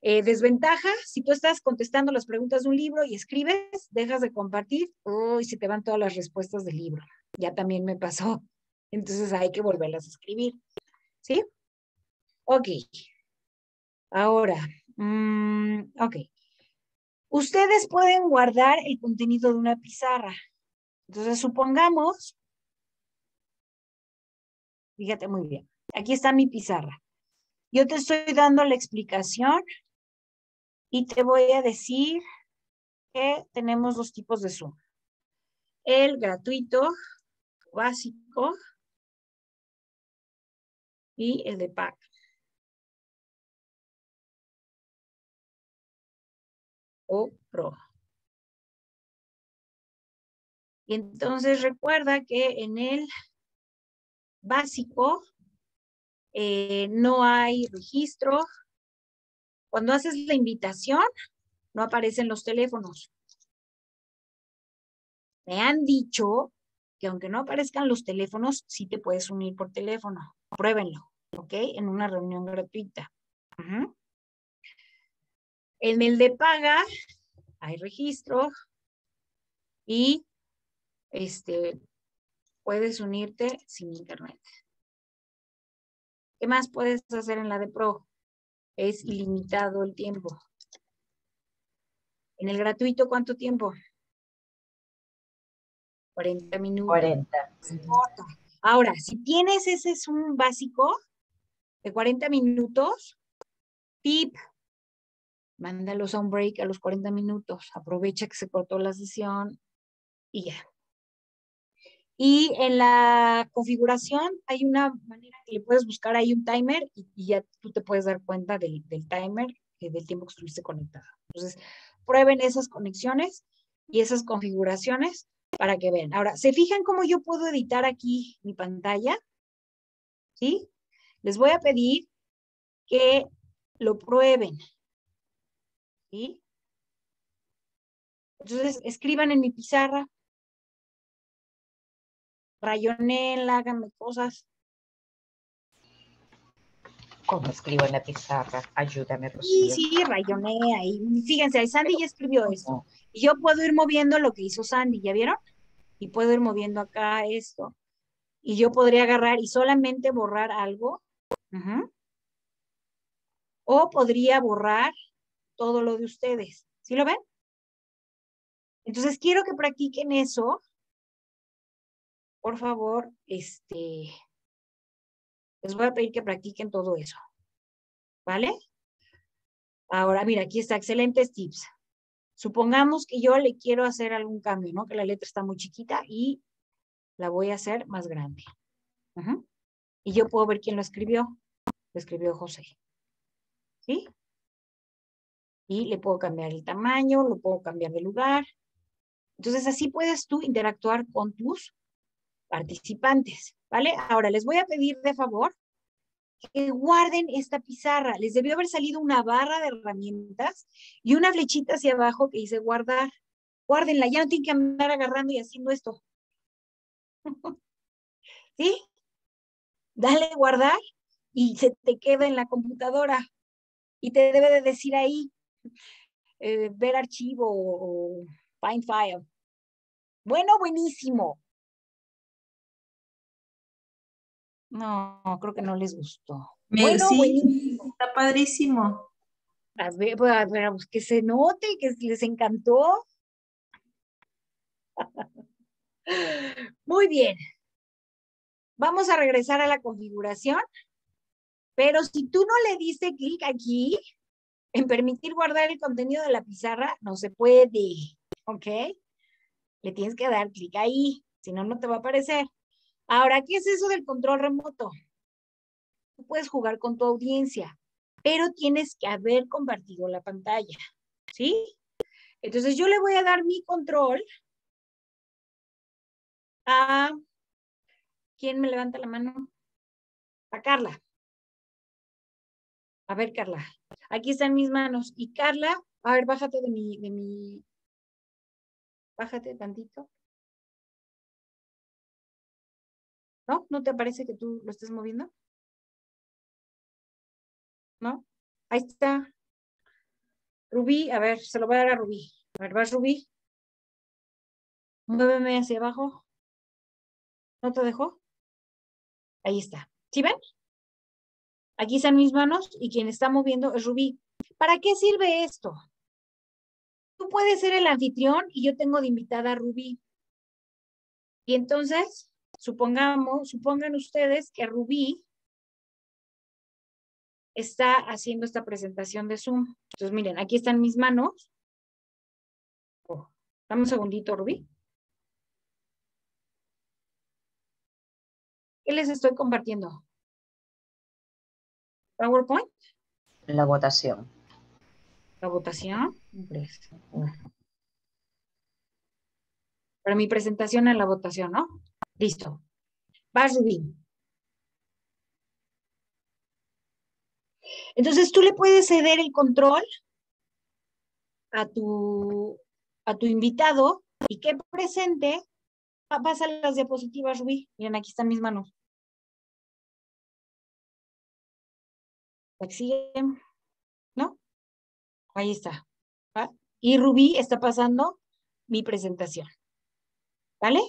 Eh, desventaja, si tú estás contestando las preguntas de un libro y escribes, dejas de compartir, uy, se te van todas las respuestas del libro. Ya también me pasó. Entonces hay que volverlas a escribir. ¿Sí? Ok. Ahora, mm, ok. Ustedes pueden guardar el contenido de una pizarra. Entonces, supongamos Fíjate muy bien. Aquí está mi pizarra. Yo te estoy dando la explicación y te voy a decir que tenemos dos tipos de Zoom. El gratuito, básico, y el de pack. O Pro. Y entonces recuerda que en el básico, eh, no hay registro. Cuando haces la invitación, no aparecen los teléfonos. Me han dicho que aunque no aparezcan los teléfonos, sí te puedes unir por teléfono. Pruébenlo, ¿ok? En una reunión gratuita. En el de paga hay registro y este, puedes unirte sin internet. ¿Qué más puedes hacer en la de Pro? Es ilimitado el tiempo. En el gratuito, ¿cuánto tiempo? 40 minutos. 40. Ahora, si tienes ese Zoom básico de 40 minutos, tip, mándalos a un break a los 40 minutos. Aprovecha que se cortó la sesión y ya. Y en la configuración hay una manera que le puedes buscar ahí un timer y, ya tú te puedes dar cuenta del, timer y del tiempo que estuviste conectado. Entonces, prueben esas conexiones y esas configuraciones para que vean. Ahora, ¿se fijan cómo yo puedo editar aquí mi pantalla? ¿Sí? Les voy a pedir que lo prueben. ¿Sí? Entonces, escriban en mi pizarra rayonela, háganme cosas. ¿Cómo escribo en la pizarra? Ayúdame, Rocío. Sí, sí, rayoné ahí. Fíjense, Sandy ya escribió esto. Y yo puedo ir moviendo lo que hizo Sandy, ¿ya vieron? Y puedo ir moviendo acá esto. Y yo podría agarrar y solamente borrar algo. O podría borrar todo lo de ustedes. ¿Sí lo ven? Entonces quiero que practiquen eso por favor, este, les voy a pedir que practiquen todo eso. ¿Vale? Ahora, mira, aquí está, excelentes tips. Supongamos que yo le quiero hacer algún cambio, ¿no? Que la letra está muy chiquita y la voy a hacer más grande. Y yo puedo ver quién lo escribió. Lo escribió José. ¿Sí? Y le puedo cambiar el tamaño, lo puedo cambiar de lugar. Entonces, así puedes tú interactuar con tus participantes, ¿vale? Ahora les voy a pedir de favor que guarden esta pizarra. Les debió haber salido una barra de herramientas y una flechita hacia abajo que dice guardar. Guárdenla, ya no tienen que andar agarrando y haciendo esto. ¿Sí? Dale guardar y se te queda en la computadora y te debe de decir ahí, eh, ver archivo o, find file. Bueno, buenísimo. No, creo que no les gustó. bueno, buenísimo. Está padrísimo. A ver, pues, a ver, pues, que se note, que les encantó. Muy bien. Vamos a regresar a la configuración, pero si tú no le diste clic aquí en permitir guardar el contenido de la pizarra, no se puede, ¿ok? Le tienes que dar clic ahí, si no, no te va a aparecer. Ahora, ¿qué es eso del control remoto? Tú puedes jugar con tu audiencia, pero tienes que haber compartido la pantalla, ¿sí? Entonces yo le voy a dar mi control a... ¿Quién me levanta la mano? A Carla. A ver, Carla. Aquí están mis manos. Y Carla, a ver, bájate de mi, de mi... Bájate tantito. ¿No? ¿No te parece que tú lo estés moviendo? ¿No? Ahí está. Rubí, a ver, se lo voy a dar a Rubí. A ver, vas Rubí. Muéveme hacia abajo. ¿No te dejó? Ahí está. ¿Sí ven? Aquí están mis manos y quien está moviendo es Rubí. ¿Para qué sirve esto? Tú puedes ser el anfitrión y yo tengo de invitada a Rubí. Y entonces, supongamos, supongan ustedes que Rubí está haciendo esta presentación de Zoom. Entonces, miren, aquí están mis manos. Oh, dame un segundito, Rubí. ¿Qué les estoy compartiendo? PowerPoint. La votación. La votación. Para mi presentación en la votación, ¿no? Listo. Vas, Rubí. Entonces tú le puedes ceder el control a tu, a tu invitado y que presente. Pasa las diapositivas, Rubí. Miren, aquí están mis manos. sigue, ¿no? Ahí está. Y Rubí está pasando mi presentación. ¿Vale?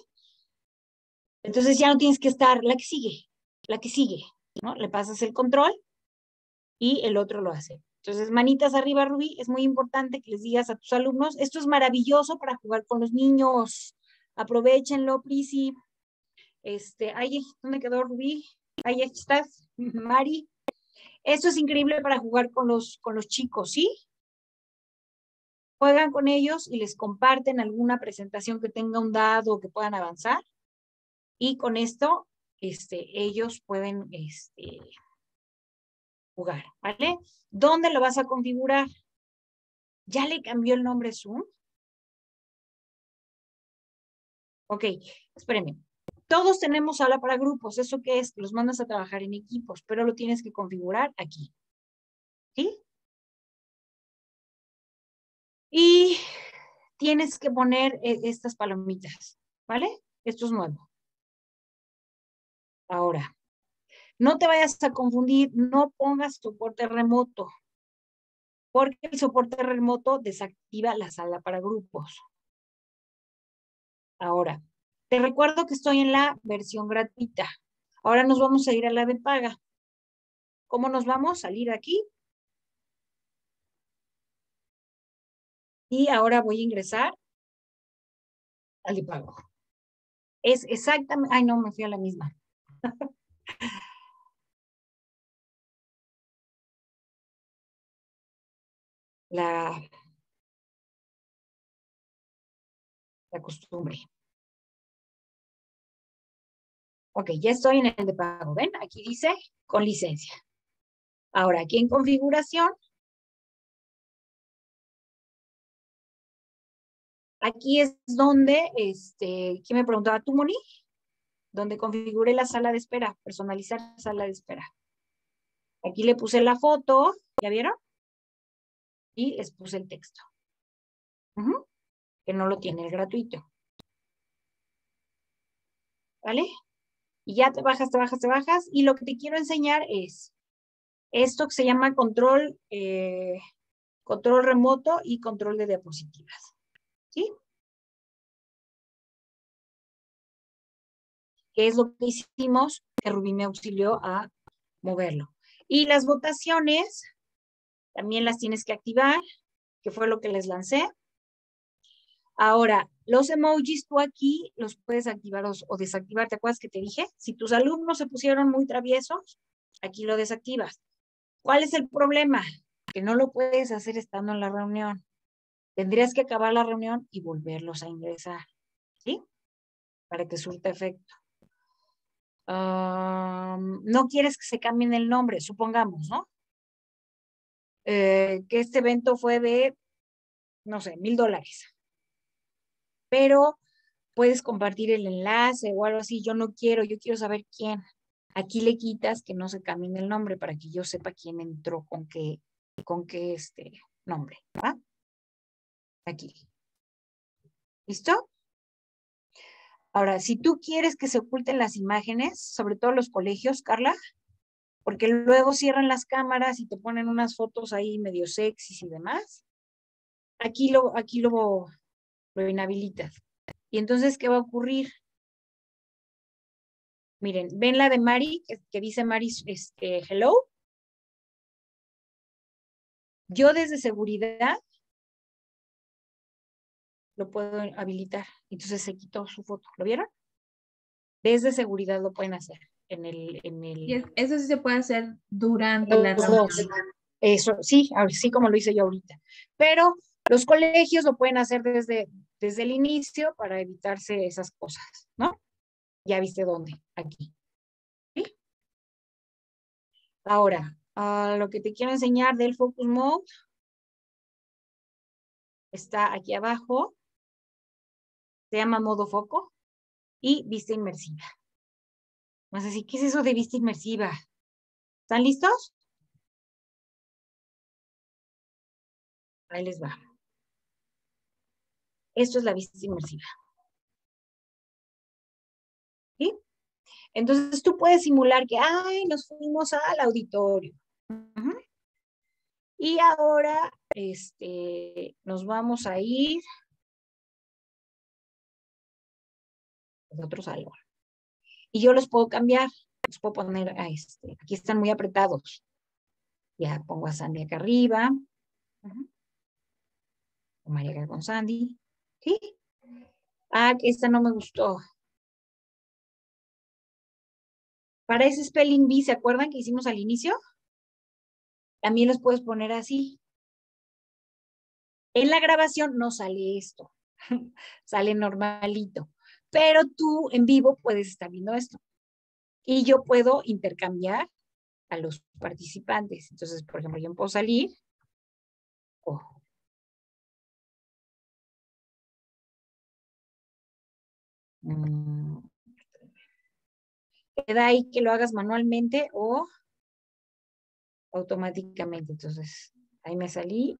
Entonces ya no tienes que estar, la que sigue, la que sigue, ¿no? Le pasas el control y el otro lo hace. Entonces, manitas arriba, Rubí, es muy importante que les digas a tus alumnos, esto es maravilloso para jugar con los niños, aprovechenlo, Prisi. Este, ahí, ¿dónde quedó Rubí? Ahí estás, Mari. Esto es increíble para jugar con los, con los chicos, ¿sí? Juegan con ellos y les comparten alguna presentación que tenga un dado que puedan avanzar. Y con esto, este, ellos pueden este, jugar, ¿vale? ¿Dónde lo vas a configurar? ¿Ya le cambió el nombre Zoom? Ok, espérenme. Todos tenemos sala para grupos. ¿Eso qué es? Los mandas a trabajar en equipos, pero lo tienes que configurar aquí. ¿Sí? Y tienes que poner eh, estas palomitas, ¿vale? Esto es nuevo. Ahora, no te vayas a confundir, no pongas soporte remoto, porque el soporte remoto desactiva la sala para grupos. Ahora, te recuerdo que estoy en la versión gratuita. Ahora nos vamos a ir a la de paga. ¿Cómo nos vamos? Salir aquí. Y ahora voy a ingresar al de pago. Es exactamente, ay no, me fui a la misma. la, la costumbre. Ok, ya estoy en el de pago. ¿Ven? Aquí dice con licencia. Ahora, aquí en configuración. Aquí es donde, este, ¿quién me preguntaba? ¿Tú, Moni? Donde configure la sala de espera, personalizar la sala de espera. Aquí le puse la foto, ¿ya vieron? Y les puse el texto. Que no lo tiene el gratuito. ¿Vale? y ya te bajas, te bajas, te bajas. Y lo que te quiero enseñar es, Esto que se llama control, eh, control remoto y control de diapositivas. ¿Sí? ¿Qué es lo que hicimos? Que Rubí me auxilió a moverlo. Y las votaciones también las tienes que activar, que fue lo que les lancé. Ahora, los emojis tú aquí los puedes activar o, desactivar. ¿Te acuerdas que te dije? Si tus alumnos se pusieron muy traviesos, aquí lo desactivas. ¿Cuál es el problema? Que no lo puedes hacer estando en la reunión. Tendrías que acabar la reunión y volverlos a ingresar. ¿Sí? Para que surta efecto. No quieres que se cambien el nombre, supongamos, ¿no? Eh, que este evento fue de, no sé, mil dólares pero puedes compartir el enlace o algo así. Yo no quiero, yo quiero saber quién. Aquí le quitas que no se cambie el nombre para que yo sepa quién entró con qué, con qué este nombre. ¿va? Aquí. ¿Listo? Ahora, si tú quieres que se oculten las imágenes, sobre todo los colegios, Carla, porque luego cierran las cámaras y te ponen unas fotos ahí medio sexys y demás, aquí lo, aquí lo, lo inhabilitas. Y entonces, ¿qué va a ocurrir? Miren, ¿ven la de Mari, que, dice Mari, este, hello? Yo desde seguridad lo puedo habilitar. Entonces se quitó su foto. ¿Lo vieron? Desde seguridad lo pueden hacer. En el, en el... eso sí se puede hacer durante la reunión. Eso, sí, así como lo hice yo ahorita. Pero los colegios lo pueden hacer desde, desde el inicio para evitarse esas cosas, ¿no? Ya viste dónde, aquí. Ahora, lo que te quiero enseñar del Focus Mode está aquí abajo. Se llama modo foco y vista inmersiva. Vamos a decir, ¿qué es eso de vista inmersiva? ¿Están listos? Ahí les va. Esto es la vista inmersiva. ¿Sí? Entonces tú puedes simular que, ay, nos fuimos al auditorio. Y ahora este, nos vamos a ir a otro salón. Y yo los puedo cambiar, los puedo poner a este. Aquí están muy apretados. Ya pongo a Sandy acá arriba. María con Sandy. ¿Sí? Ah, esta no me gustó. Para ese spelling bee, ¿se acuerdan que hicimos al inicio? También los puedes poner así. En la grabación no sale esto, sale normalito, pero tú en vivo puedes estar viendo esto. Y yo puedo intercambiar a los participantes. Entonces, por ejemplo, yo puedo salir. Oh, Mm. Queda ahí que lo hagas manualmente o automáticamente. Entonces, ahí me salí.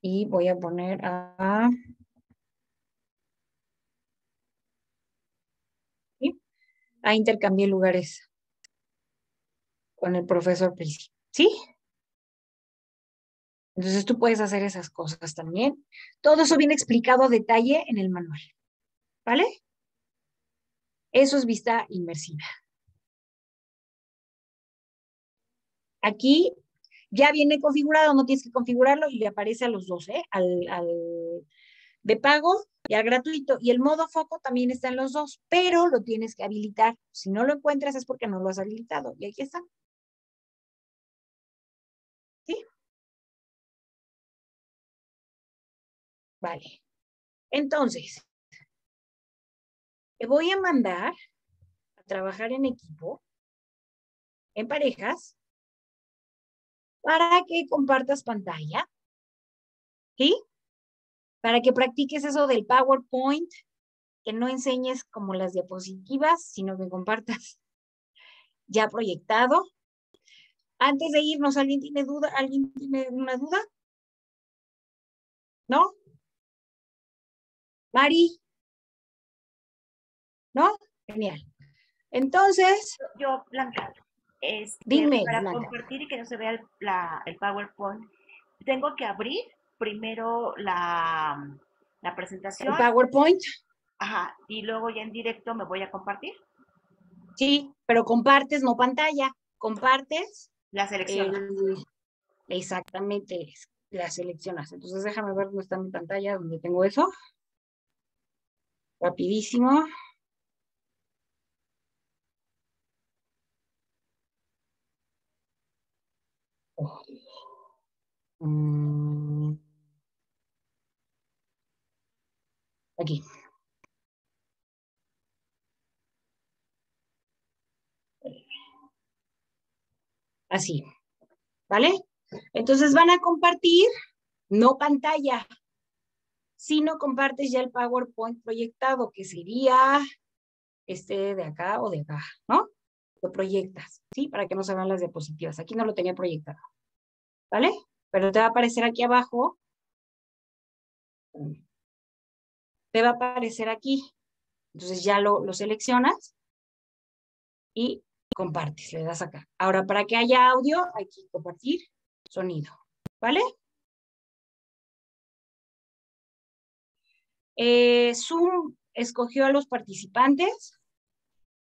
Y voy a poner a... A intercambiar lugares con el profesor Prisi. ¿Sí? Entonces tú puedes hacer esas cosas también. Todo eso viene explicado a detalle en el manual. ¿Vale? Eso es vista inmersiva. Aquí ya viene configurado, no tienes que configurarlo y le aparece a los dos, ¿eh? Al, al de pago y al gratuito. Y el modo foco también está en los dos, pero lo tienes que habilitar. Si no lo encuentras es porque no lo has habilitado. Y aquí está. ¿Sí? Vale. Entonces, te voy a mandar a trabajar en equipo, en parejas, para que compartas pantalla, ¿sí? Para que practiques eso del PowerPoint, que no enseñes como las diapositivas, sino que compartas ya proyectado. Antes de irnos, ¿alguien tiene duda? ¿Alguien tiene una duda? ¿No? Mari. ¿No? Genial. Entonces. Yo, Blanca. Este, Dime, para Blanca. compartir y que no se vea el, la- el PowerPoint, tengo que abrir primero la, la El presentación. PowerPoint, Ajá, y luego ya en directo me voy a compartir. sí, pero compartes, no pantalla. Compartes La selección. el- exactamente, la seleccionas. Entonces déjame ver dónde está mi pantalla, donde tengo eso. Rapidísimo. Mm. Aquí. Así. ¿Vale? Entonces van a compartir, no pantalla, sino compartes ya el PowerPoint proyectado, que sería este de acá o de acá, ¿no? Lo proyectas, ¿sí? Para que no se vean las diapositivas. Aquí no lo tenía proyectado. ¿Vale? Pero te va a aparecer aquí abajo. Te va a aparecer aquí. Entonces ya lo, lo seleccionas y compartes, le das acá. Ahora, para que haya audio, hay que compartir sonido. ¿Vale? Eh, Zoom escogió a los participantes.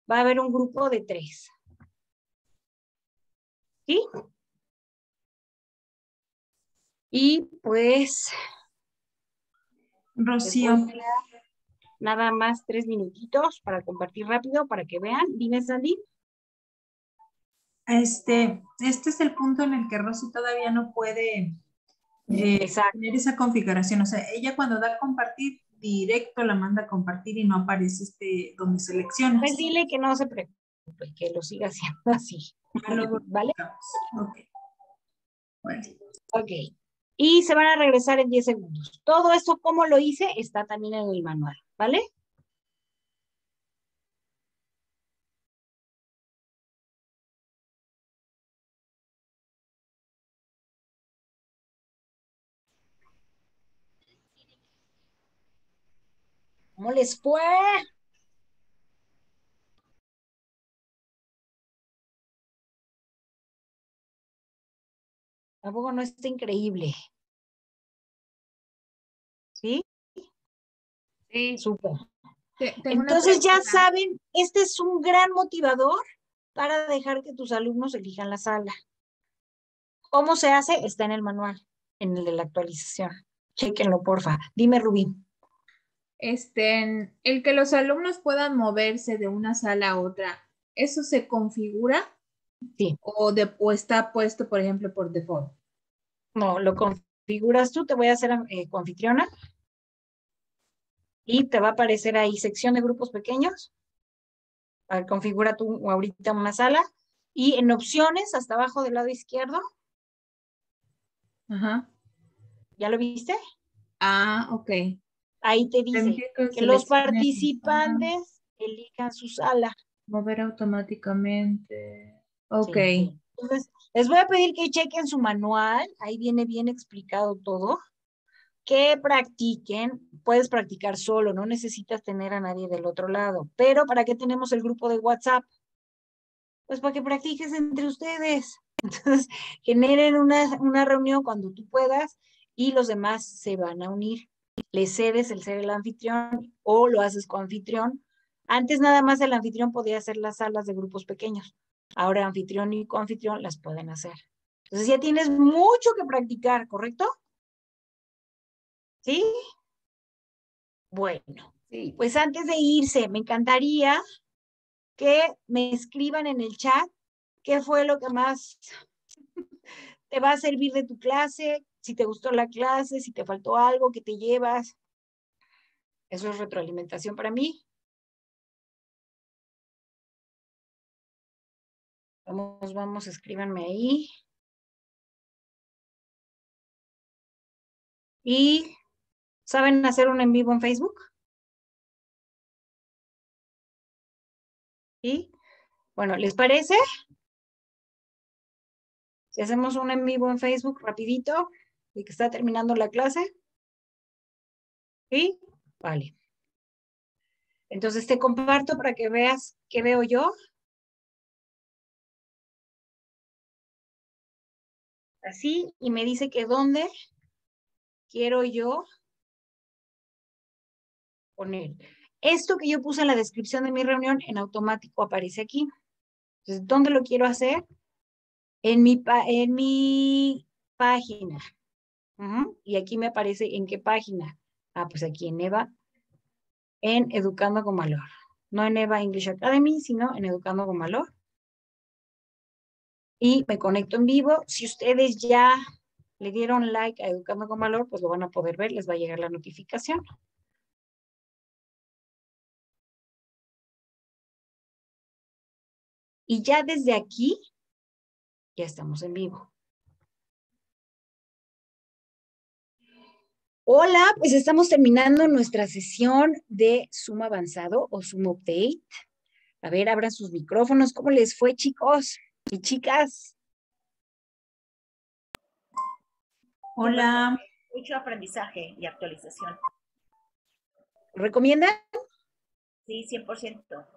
Va a haber un grupo de tres. ¿Sí? Y pues Rocío, nada más tres minutitos para compartir rápido para que vean. Dime, Sandy. este, este es el punto en el que Rosy todavía no puede eh, tener esa configuración. O sea, ella cuando da a compartir, directo la manda a compartir y no aparece este donde seleccionas. Pues dile que no se preocupe, que lo siga haciendo así. ¿Vale? Ok. Bueno, Ok. Y se van a regresar en 10 segundos. Todo esto, como lo hice, está también en el manual, ¿vale? ¿Cómo les fue? Tampoco no está increíble. ¿Sí? Sí. Súper. Entonces ya saben, este es un gran motivador para dejar que tus alumnos elijan la sala. ¿Cómo se hace? Está en el manual, en el de la actualización. Chequenlo, porfa. Dime, Rubí. Este, el que los alumnos puedan moverse de una sala a otra, ¿eso se configura? Sí. O, de, o está puesto, por ejemplo, por default. No, lo configuras tú, te voy a hacer eh, coanfitriona. Y te va a aparecer ahí sección de grupos pequeños. A ver, configura tú ahorita una sala. Y en opciones, hasta abajo del lado izquierdo, Ajá. ¿ya lo viste? Ah, ok. Ahí te dice que los participantes elijan su sala. Mover automáticamente. Ok. Entonces, les voy a pedir que chequen su manual, ahí viene bien explicado todo, que practiquen, puedes practicar solo, no necesitas tener a nadie del otro lado, pero ¿para qué tenemos el grupo de WhatsApp? Pues para que practiques entre ustedes. Entonces, generen una, una reunión cuando tú puedas y los demás se van a unir. Le cedes el ser el anfitrión o lo haces con anfitrión. Antes nada más el anfitrión podía hacer las salas de grupos pequeños. Ahora anfitrión y coanfitrión las pueden hacer. Entonces ya tienes mucho que practicar, ¿correcto? ¿Sí? Bueno, Sí. pues antes de irse, me encantaría que me escriban en el chat qué fue lo que más te va a servir de tu clase, si te gustó la clase, si te faltó algo que te llevas. Eso es retroalimentación para mí. Vamos, vamos, escríbanme ahí. ¿Y saben hacer un en vivo en Facebook? ¿Sí? Bueno, ¿les parece? Si hacemos un en vivo en Facebook rapidito, de que está terminando la clase. ¿Sí? Vale. Entonces te comparto para que veas qué veo yo. Así, y me dice que dónde quiero yo poner. Esto que yo puse en la descripción de mi reunión en automático aparece aquí. Entonces, ¿dónde lo quiero hacer? En mi, en mi página. Y aquí me aparece en qué página. Ah, pues aquí en EVA, en Educando con Valor. No en EVA English Academy, sino en Educando con Valor. Y me conecto en vivo. Si ustedes ya le dieron like a Educando con Valor, pues lo van a poder ver, les va a llegar la notificación. Y ya desde aquí, ya estamos en vivo. Hola, pues estamos terminando nuestra sesión de Zoom avanzado o Zoom update. A ver, abran sus micrófonos. ¿Cómo les fue, chicos y chicas? Hola. Mucho aprendizaje y actualización. ¿Recomiendan? Sí, 100%.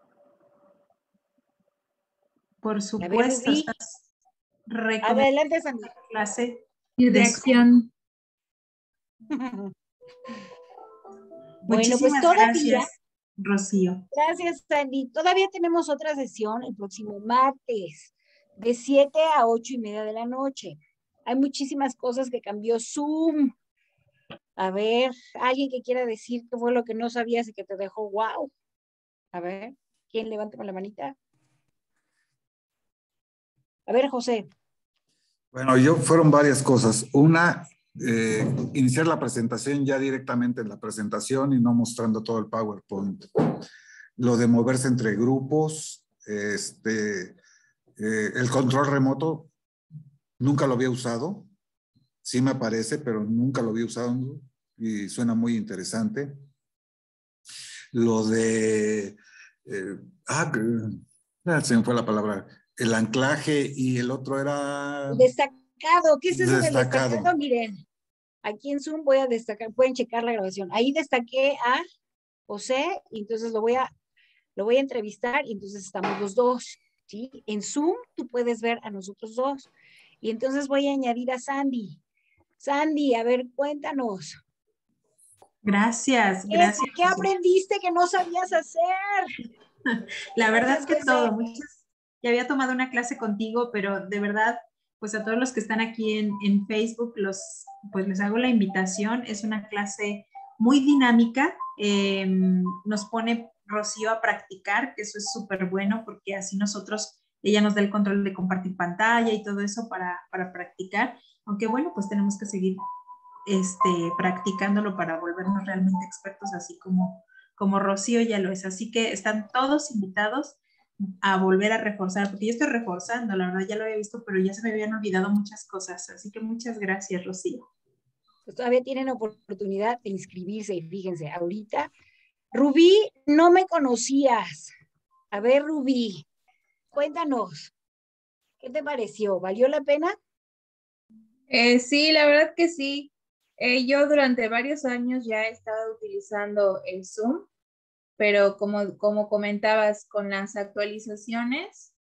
Por supuesto. Adelante, Sandra. Clase de acción. bueno, pues todavía. Gracias, Rocío. Gracias, Sandy. Todavía tenemos otra sesión el próximo martes, de 7 a 8 y media de la noche. Hay muchísimas cosas que cambió Zoom. A ver, alguien que quiera decir qué fue lo que no sabías y que te dejó wow. A ver, ¿quién levanta la manita? A ver, José. Bueno, yo fueron varias cosas. Una, eh, iniciar la presentación ya directamente en la presentación y no mostrando todo el PowerPoint. Lo de moverse entre grupos, este, eh, el control remoto, nunca lo había usado. Sí me parece, pero nunca lo había usado y suena muy interesante. Lo de... Eh, ah, se me fue la palabra el anclaje y el otro era... Destacado, ¿qué es eso destacado. destacado? Miren, aquí en Zoom voy a destacar, pueden checar la grabación. Ahí destaqué a José y entonces lo voy a, lo voy a entrevistar y entonces estamos los dos, ¿sí? En Zoom tú puedes ver a nosotros dos. Y entonces voy a añadir a Sandy. Sandy, a ver, cuéntanos. Gracias, gracias. ¿Qué aprendiste que no sabías hacer? La verdad es que todo. Muchas ya había tomado una clase contigo, pero de verdad, pues a todos los que están aquí en, en Facebook, los, pues les hago la invitación. Es una clase muy dinámica. Em, nos pone Rocío a practicar, que eso es súper bueno porque así nosotros, ella nos da el control de compartir pantalla y todo eso para, para practicar. Aunque bueno, pues tenemos que seguir este, practicándolo para volvernos realmente expertos, así como, como Rocío ya lo es. Así que están todos invitados a volver a reforzar, porque yo estoy reforzando, la verdad ya lo había visto, pero ya se me habían olvidado muchas cosas, así que muchas gracias, Rocío. Pues todavía tienen oportunidad de inscribirse y fíjense, ahorita, Rubí, no me conocías. A ver, Rubí, cuéntanos, ¿qué te pareció? ¿Valió la pena? Eh, sí, la verdad que sí. Eh, yo durante varios años ya he estado utilizando el Zoom pero como, como comentabas con las actualizaciones,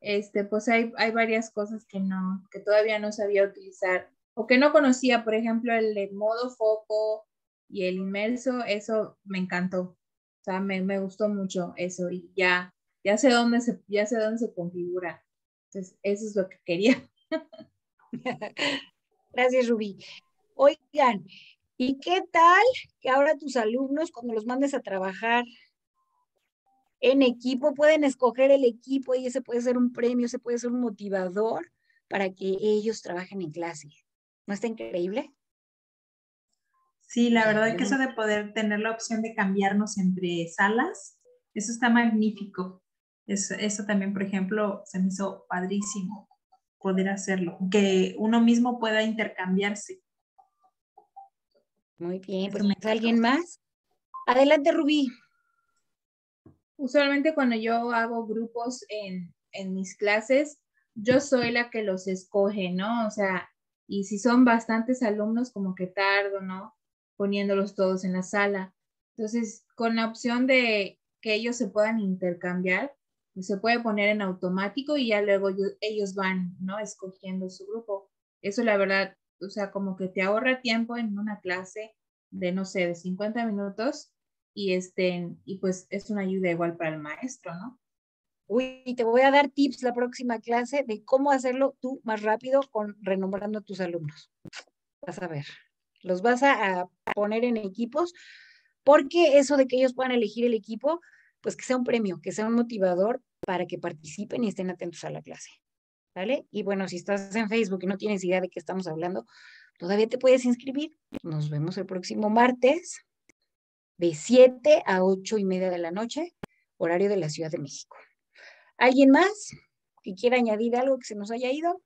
este, pues hay, hay varias cosas que, no, que todavía no sabía utilizar o que no conocía, por ejemplo, el de modo foco y el inmerso, eso me encantó. O sea, me, me gustó mucho eso y ya, ya sé dónde se, ya sé dónde se configura. Entonces, eso es lo que quería. Gracias, Rubí. Oigan, ¿Y qué tal que ahora tus alumnos, cuando los mandes a trabajar en equipo, pueden escoger el equipo y ese puede ser un premio, ese puede ser un motivador para que ellos trabajen en clase? ¿No está increíble? Sí, la verdad es que eso de poder tener la opción de cambiarnos entre salas, eso está magnífico. Eso, eso también, por ejemplo, se me hizo padrísimo poder hacerlo, que uno mismo pueda intercambiarse. Muy bien, pues alguien más. Adelante, Rubí. Usualmente cuando yo hago grupos en, en mis clases, yo soy la que los escoge, ¿no? O sea, y si son bastantes alumnos, como que tardo, ¿no? Poniéndolos todos en la sala. Entonces, con la opción de que ellos se puedan intercambiar, pues se puede poner en automático y ya luego ellos van, ¿no? Escogiendo su grupo. Eso la verdad, o sea, como que te ahorra tiempo en una clase de, no sé, de 50 minutos y, este, y pues es una ayuda igual para el maestro, ¿no? Uy, te voy a dar tips la próxima clase de cómo hacerlo tú más rápido con renombrando a tus alumnos. Vas a ver, los vas a, poner en equipos porque eso de que ellos puedan elegir el equipo, pues que sea un premio, que sea un motivador para que participen y estén atentos a la clase. ¿Vale? Y bueno, si estás en Facebook y no tienes idea de qué estamos hablando, todavía te puedes inscribir. Nos vemos el próximo martes de 7 a 8 y media de la noche, horario de la Ciudad de México. ¿Alguien más que quiera añadir algo que se nos haya ido?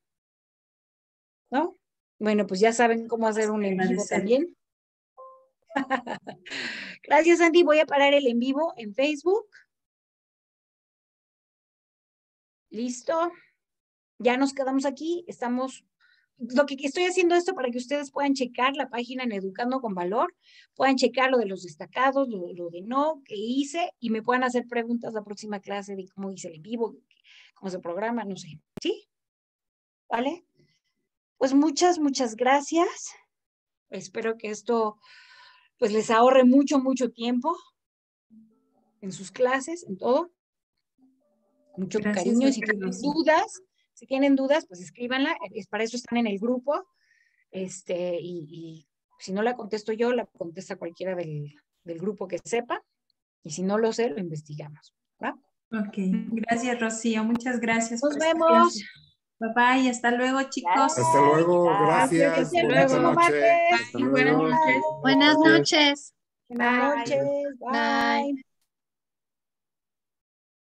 ¿No? Bueno, pues ya saben cómo hacer un en vivo también. Gracias, Andy. Voy a parar el en vivo en Facebook. Listo. Ya nos quedamos aquí. Estamos lo que estoy haciendo esto para que ustedes puedan checar la página en Educando con Valor, puedan checar lo de los destacados, lo, lo de no, que hice, y me puedan hacer preguntas la próxima clase de cómo hice el en vivo, cómo se programa, no sé. ¿Sí? ¿Vale? Pues muchas, muchas gracias. Espero que esto pues les ahorre mucho, mucho tiempo en sus clases, en todo. Mucho cariño. Si tienen dudas, si tienen dudas, pues escríbanla, es para eso están en el grupo. Este, y, si no la contesto yo, la contesta cualquiera del, grupo que sepa. Y si no lo sé, lo investigamos. ¿va? Ok, gracias Rocío, muchas gracias. Nos vemos. Bye bye, hasta luego chicos. Hasta luego, gracias. Hasta luego. Buenas noches. Buenas noches. Buenas noches. Bye.